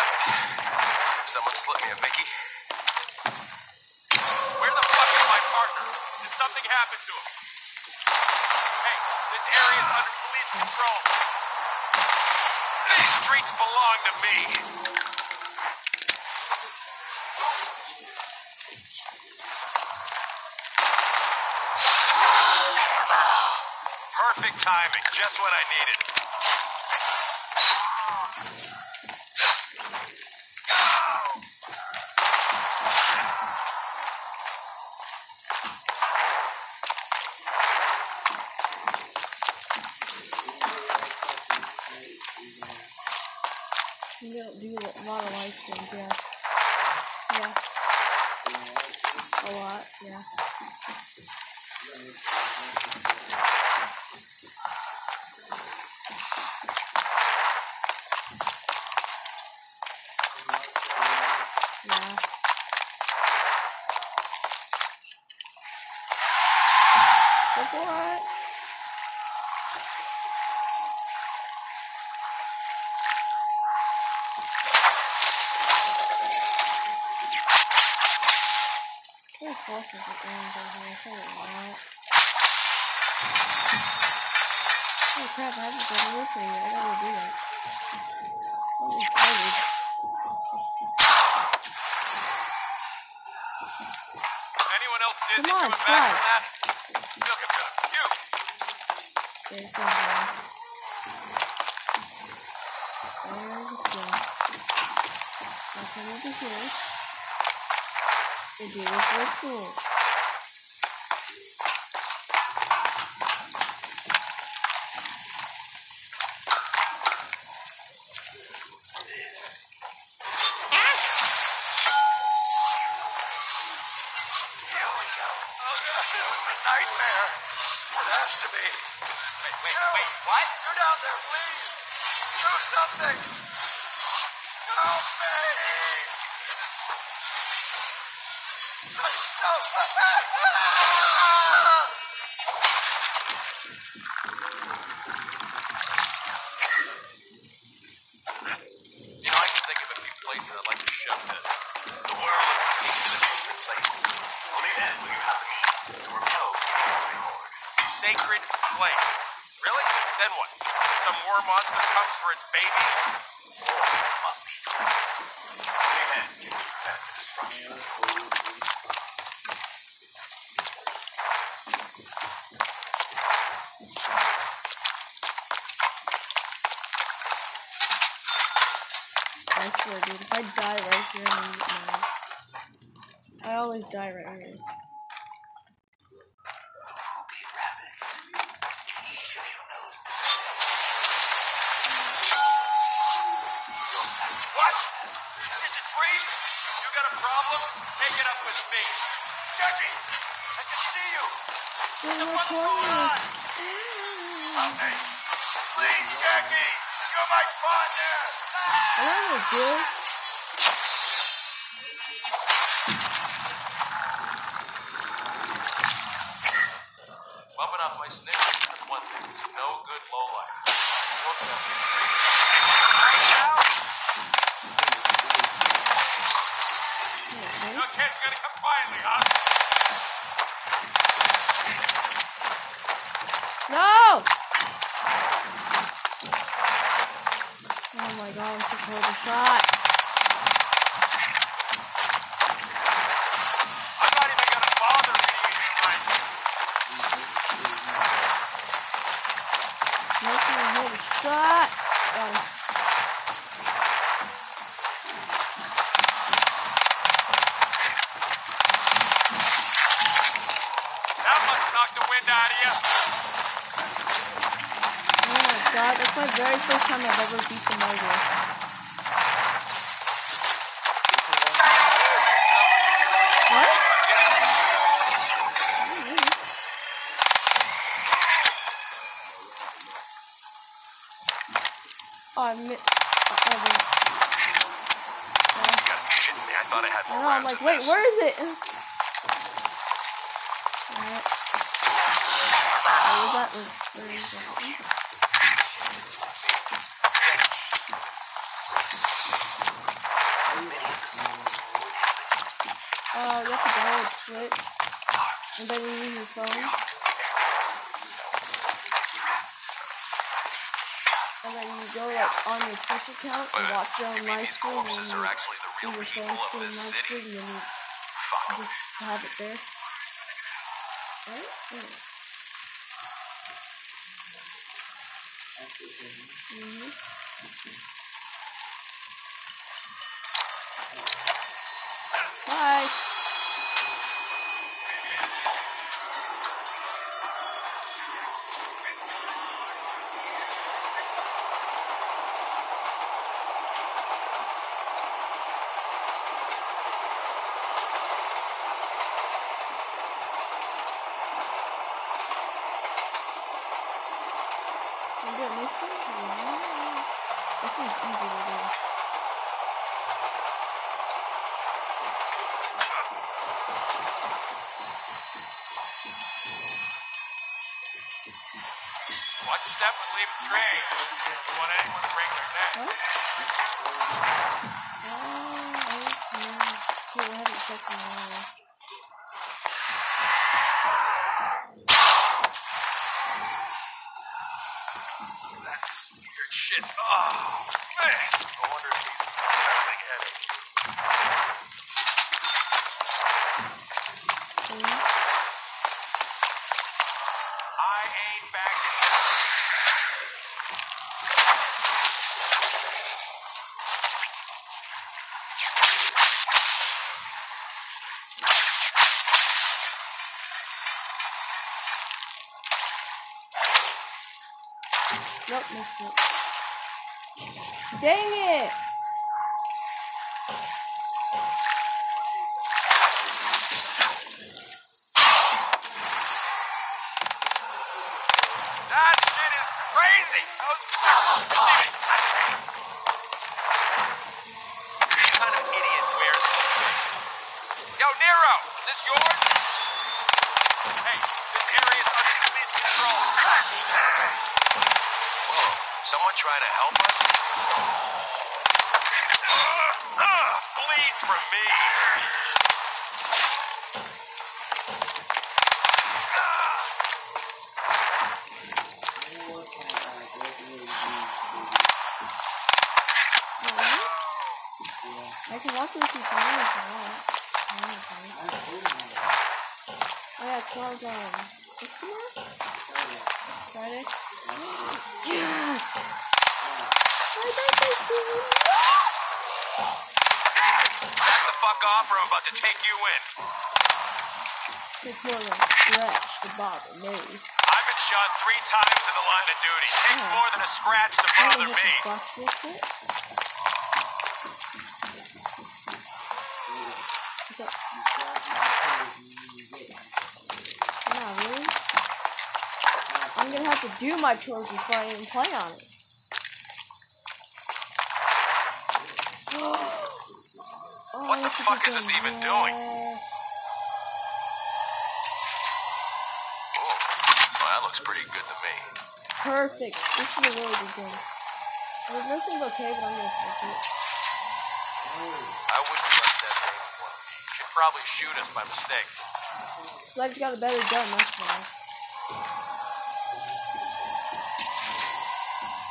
happened? Someone slipped me a Mickey. Where the fuck is my partner? Did something happen to him? Hey, this area is under police control. These streets belong to me. Perfect timing, just what I needed. You don't do a lot of live streams, yeah. Yeah. A lot, yeah. Yeah. Go for it. There's horses at the end over here, so a lot. Oh crap, I haven't done a for yet. I gotta do that. I'm excited. Anyone else dizzy Come on, coming back from that? Good, good. You. There's some here. There we go. I'll come over here. We do this ritual. What? has Is this a dream? You got a problem? Take it up with me. Jackie! I can see you! Dude, what's wrong with Help me! Please, Jackie! You're my don't know, dude. Bumping off my snitch, that's one thing. No good low life. Look you're gonna come quietly, huh? No! Oh my god, I'm such a horrible shot. I'm not even gonna bother reading you your lines. Making a horrible shot. Got him. That must knock the wind out of you. Oh my god, that's my very first time I've ever beat the murder. What? Oh, I mi- I, I, You gotta be shitting me. I thought I had I more know, I'm like, wait, where is it? Alright. Where was that? Where is that? Uh, you have to download Switch, and then you use your phone, and then you go like on your Twitch account and Wait, watch your you own mean live these stream, and corpses then are you actually the real your people phone of stream this live city? stream, and then you Fuck. just have it there. Right? Yeah. Mhm. Dang it! That shit is crazy! Oh, What kind of idiot wears this thing? Yo, Nero, is this yours? Hey, this area is under police control. Whoa, someone trying to help us? Ah, bleed from me. I can watch it with you playing if I want. I want to play. Oh yeah, tomorrow's um, what's tomorrow? Friday? yes! My birthday, Steven! Back the fuck off or I'm about to take you in. It's more than stretch to bother me. I've been shot three times in the line of duty. Takes more than a scratch to bother me. to box real quick. What's up? Nah, really? I'm gonna have to do my chores before I even play on it. What the fuck is this even doing? Oh, well, that looks pretty good to me. Perfect. This is a really good game. The nursing's okay, but I'm gonna stick it. I wouldn't trust that thing. She'd probably shoot us by mistake. I just got a better gun, that's why.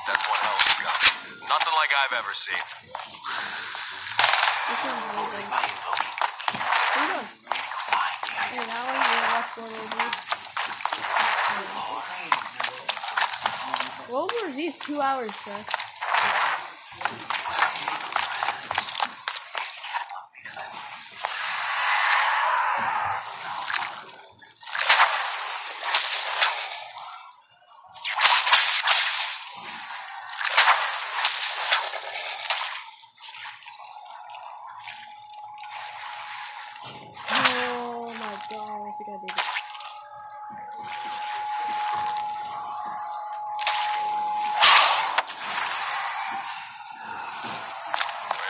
That's one hell of a gun. Nothing like I've ever seen. This is really good. What are you doing? Hey, now I'm gonna watch World War Z. War Z is two hours, sir. Oh my god, I think I did it.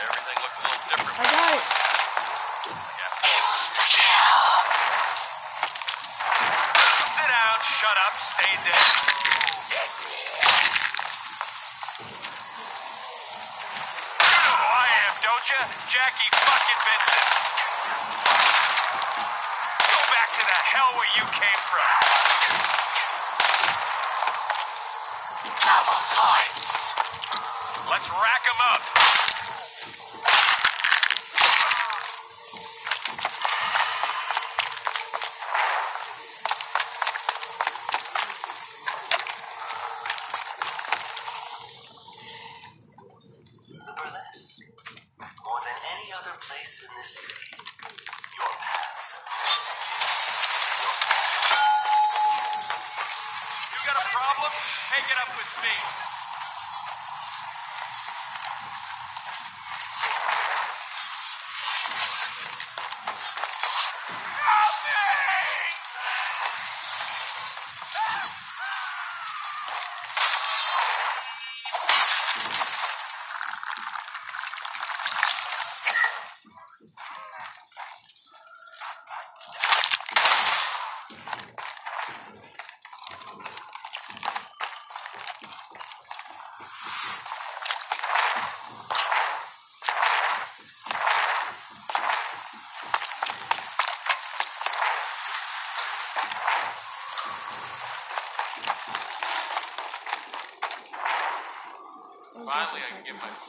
Everything looked a little different. I got it. Sit down, shut up, stay dead. You know who I am, don't you? Jackie fucking Vincent. Go back to the hell where you came from. Double points. Let's rack 'em up.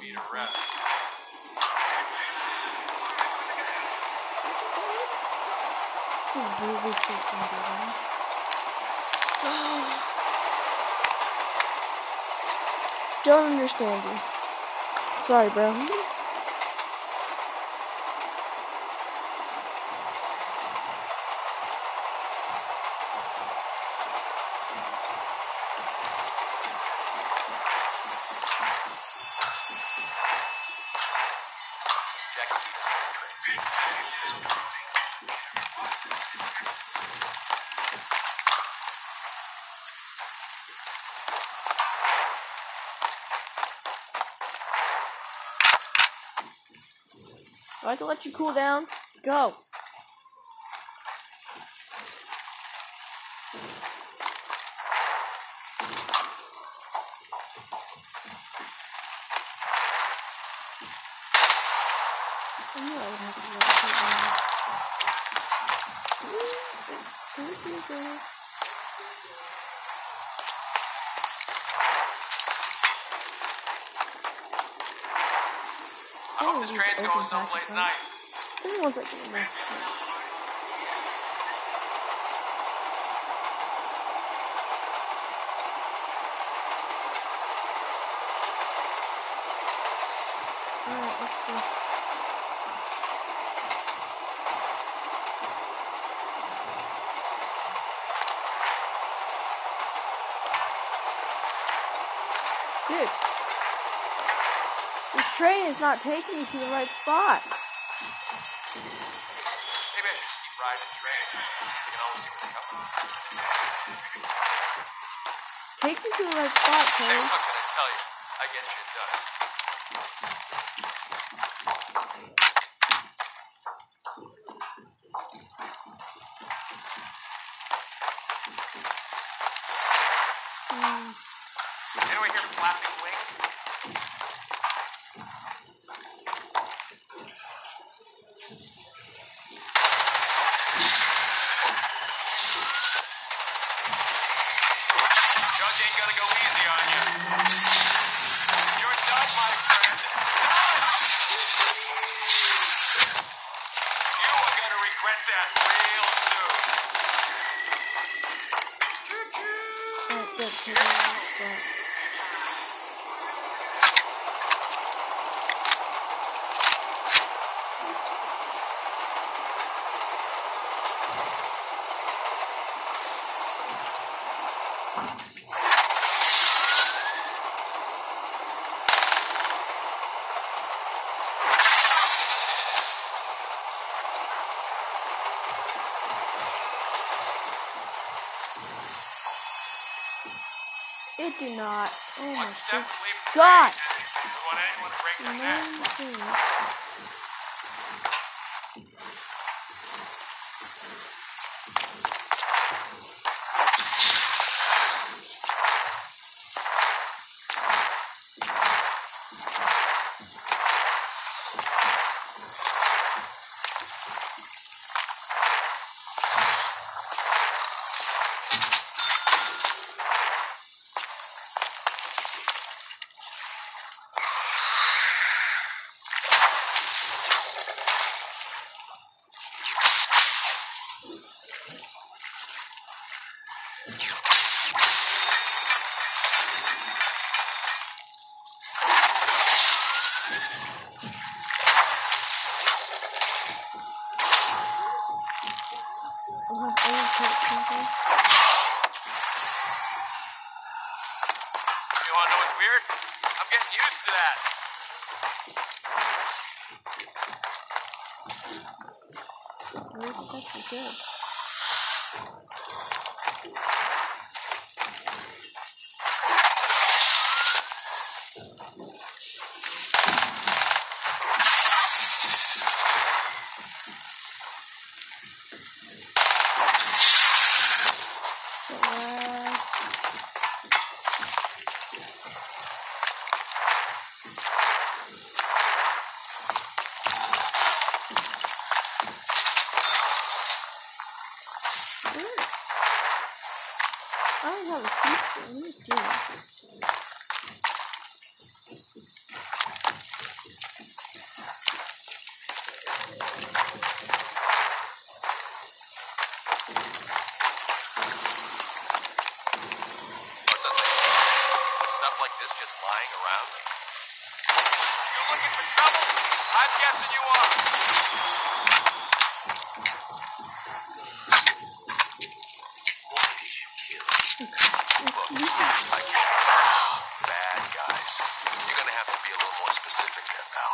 Freaking good. Don't understand you. Sorry, bro. I to let you cool down? Go. I knew I would have to let you cool down. I hope going someplace nice. Everyone's like getting there. Alright, let's see. Dude. Train is not taking me to the right spot. Maybe I should just keep riding the train so I can always see where they come from. Take me to the right spot, Train. Hey, train. what can I tell you? I get shit done. Hmm. Anyone hear flapping wings? Judge ain't gonna go easy on you. You're done, my friend. You are gonna regret that real soon. Alright, good. Take me to the right spot. It did not. Step, god. leave the God! train. Don't want anyone to break their neck. Amazing. I'll have any type something. You wanna know what's weird? I'm getting used to that. Where's the actually good? Uh, where? I don't have a pizza. Let me see. What's that thing? Stuff like this just lying around? You looking for trouble? I'm guessing you are. Why did you kill? Bad guys. You're gonna have to be a little more specific there, pal.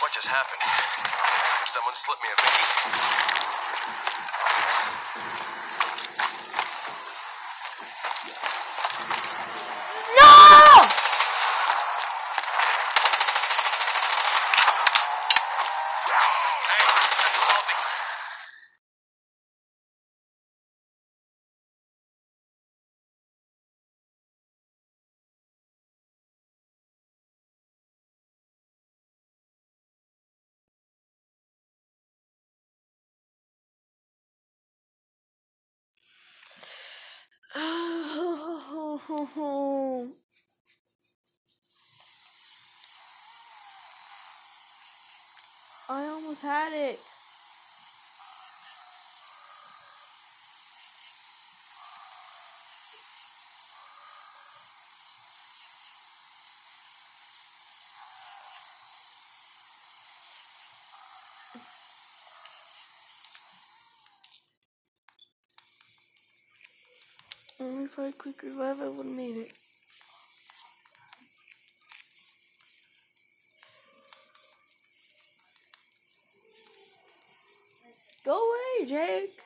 What just happened? Slipped me a Mickey. No! Hey, that's assaulting. I almost had it. I quick revive, I would have made it. Go away, Jake.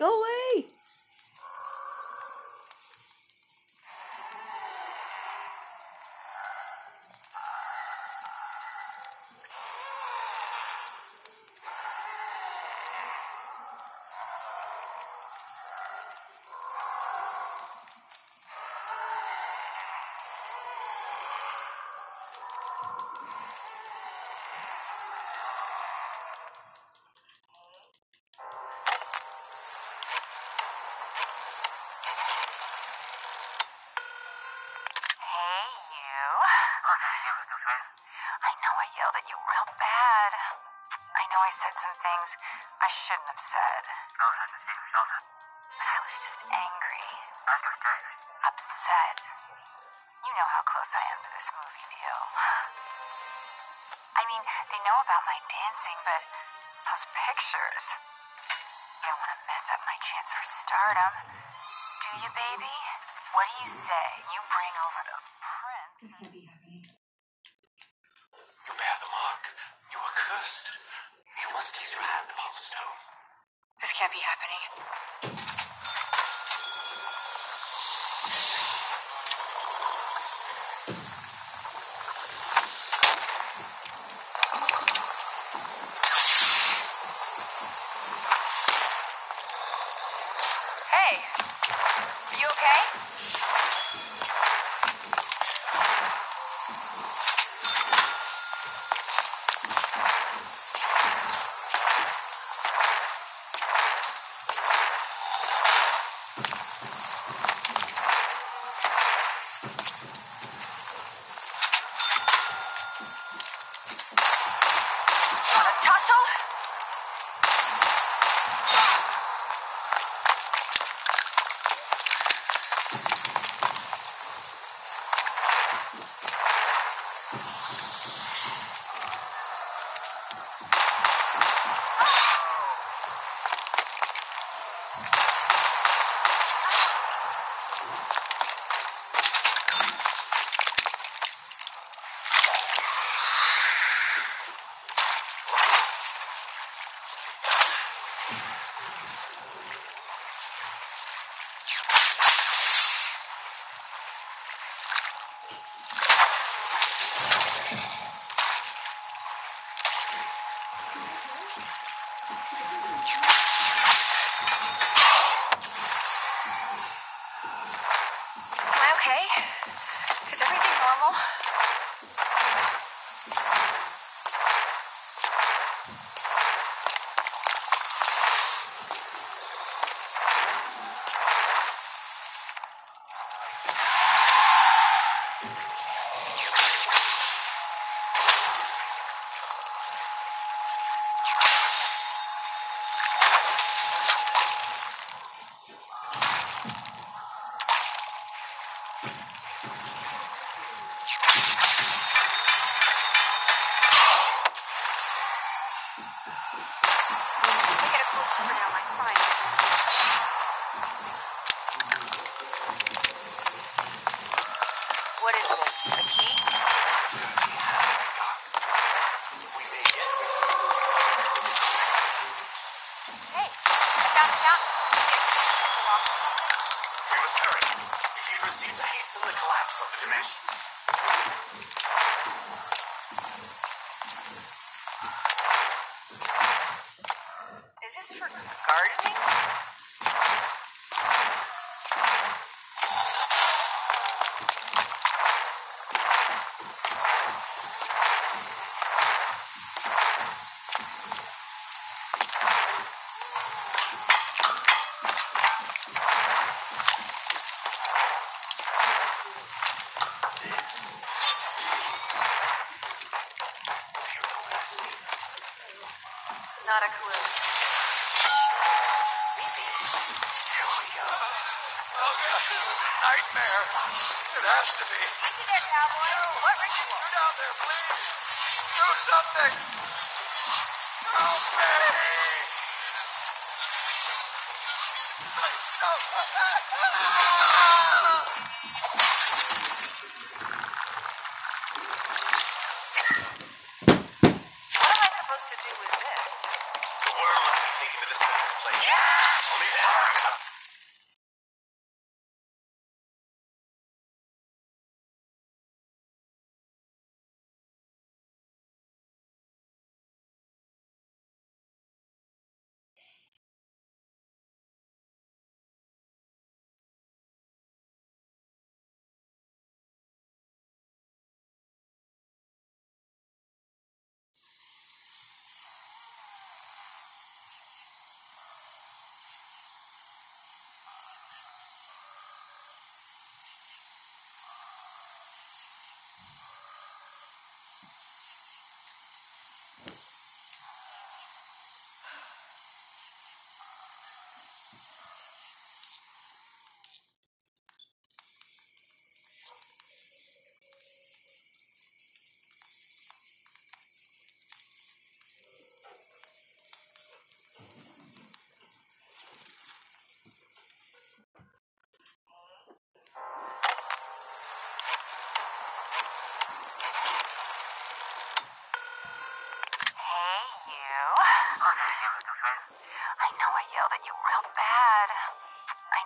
Go away. Things I shouldn't have said. But I was just angry. Upset. You know how close I am to this movie deal. I mean, they know about my dancing, but those pictures. You don't want to mess up my chance for stardom. Do you, baby? What do you say? You bring over those prints.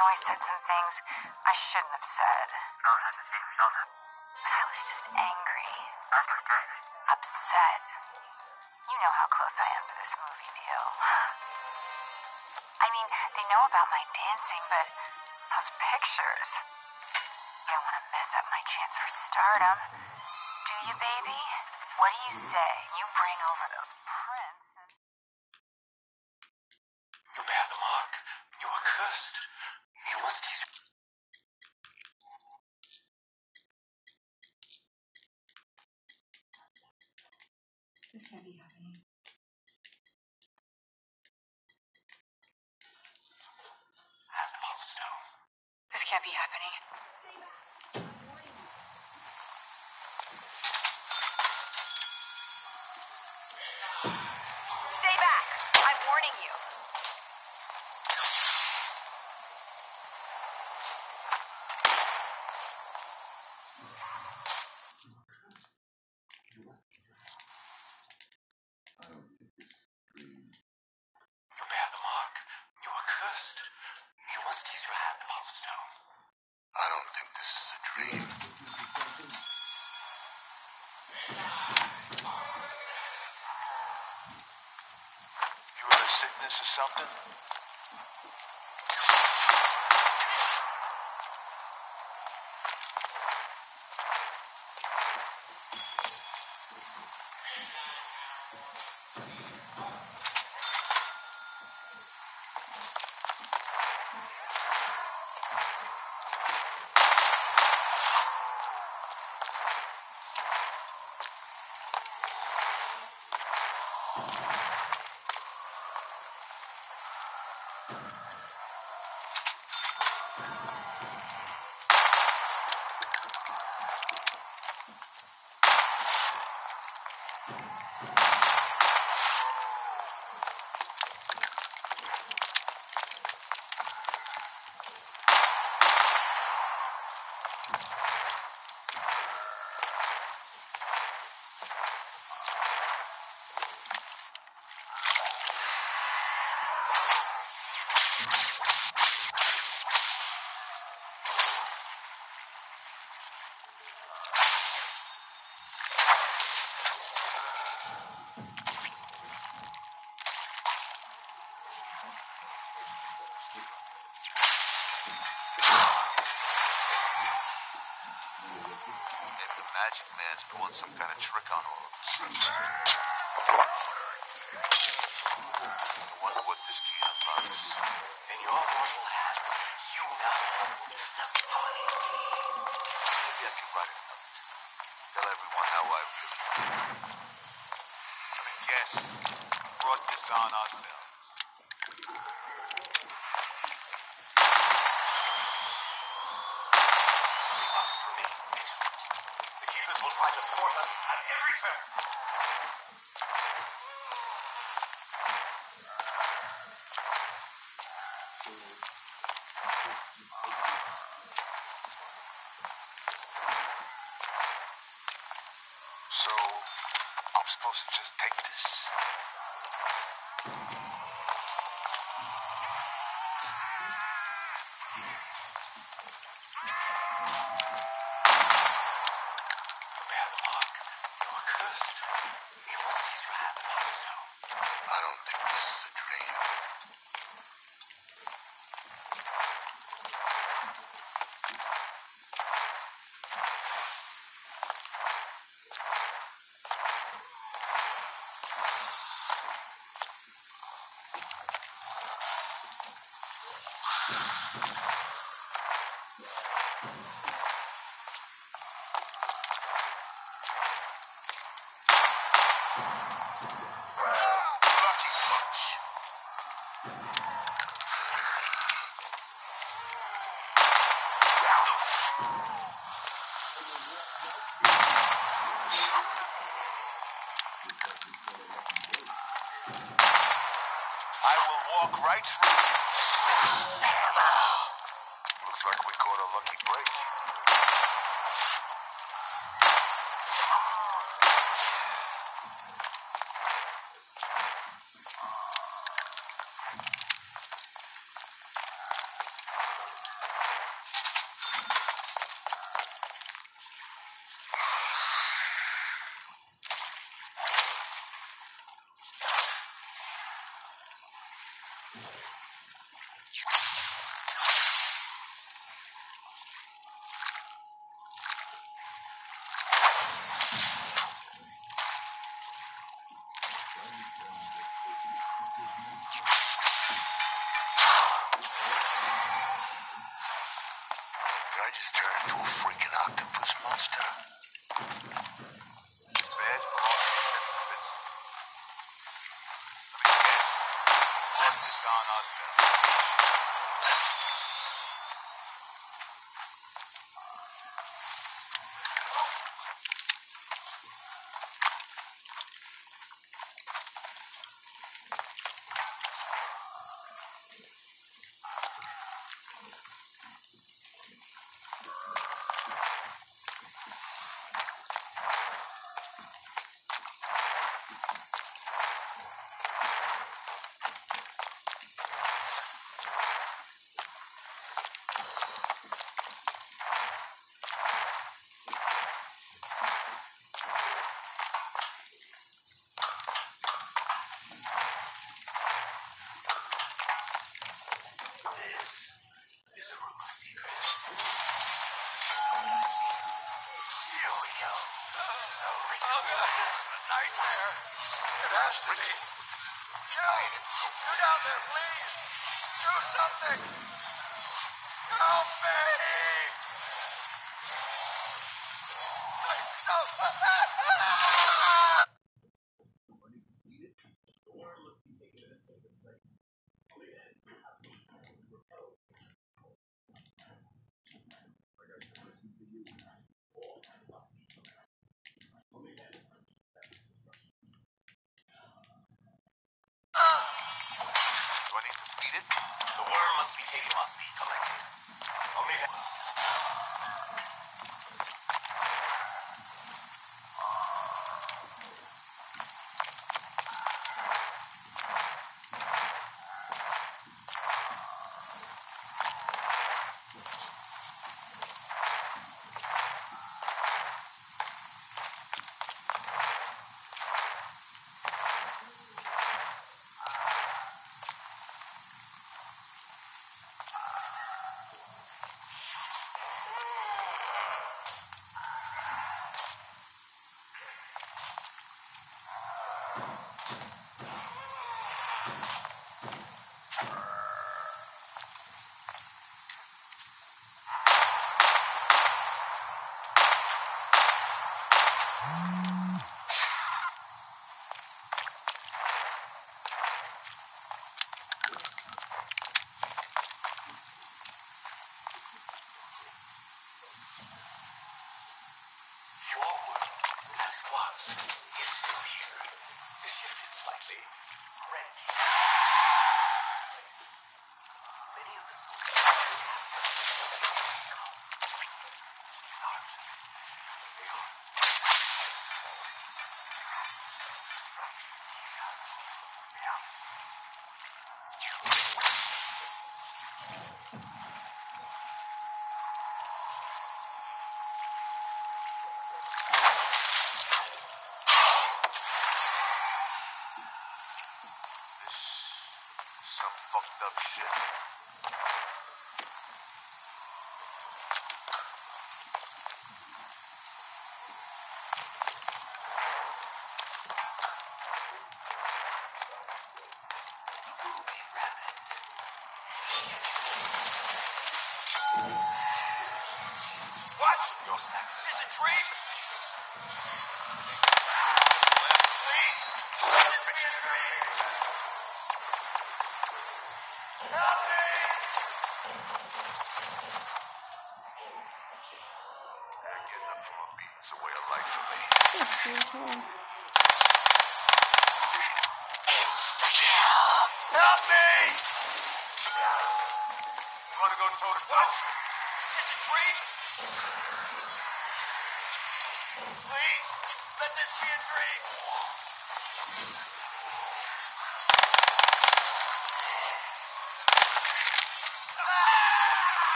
know I said some things I shouldn't have said. But I was just angry. Upset. You know how close I am to this movie deal. I mean, they know about my dancing, but those pictures. I don't want to mess up my chance for stardom. Do you, baby? What do you say? You bring over those to something? some kind of trick on right through. Looks like we caught a lucky break. Здравствуйте. Up shit.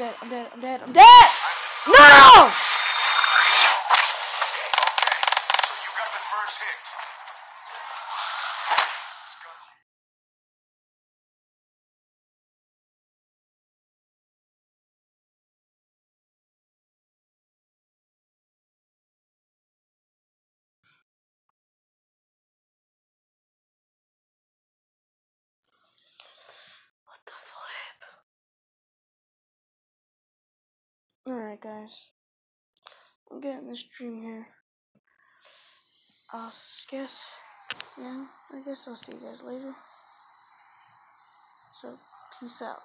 I'm dead. I'm dead. I'm dead. I'm dead. No! Okay, so you got the first hit. What the flip? Alright, guys. I'm getting this dream here. I'll guess. Yeah, I guess I'll see you guys later. So, peace out.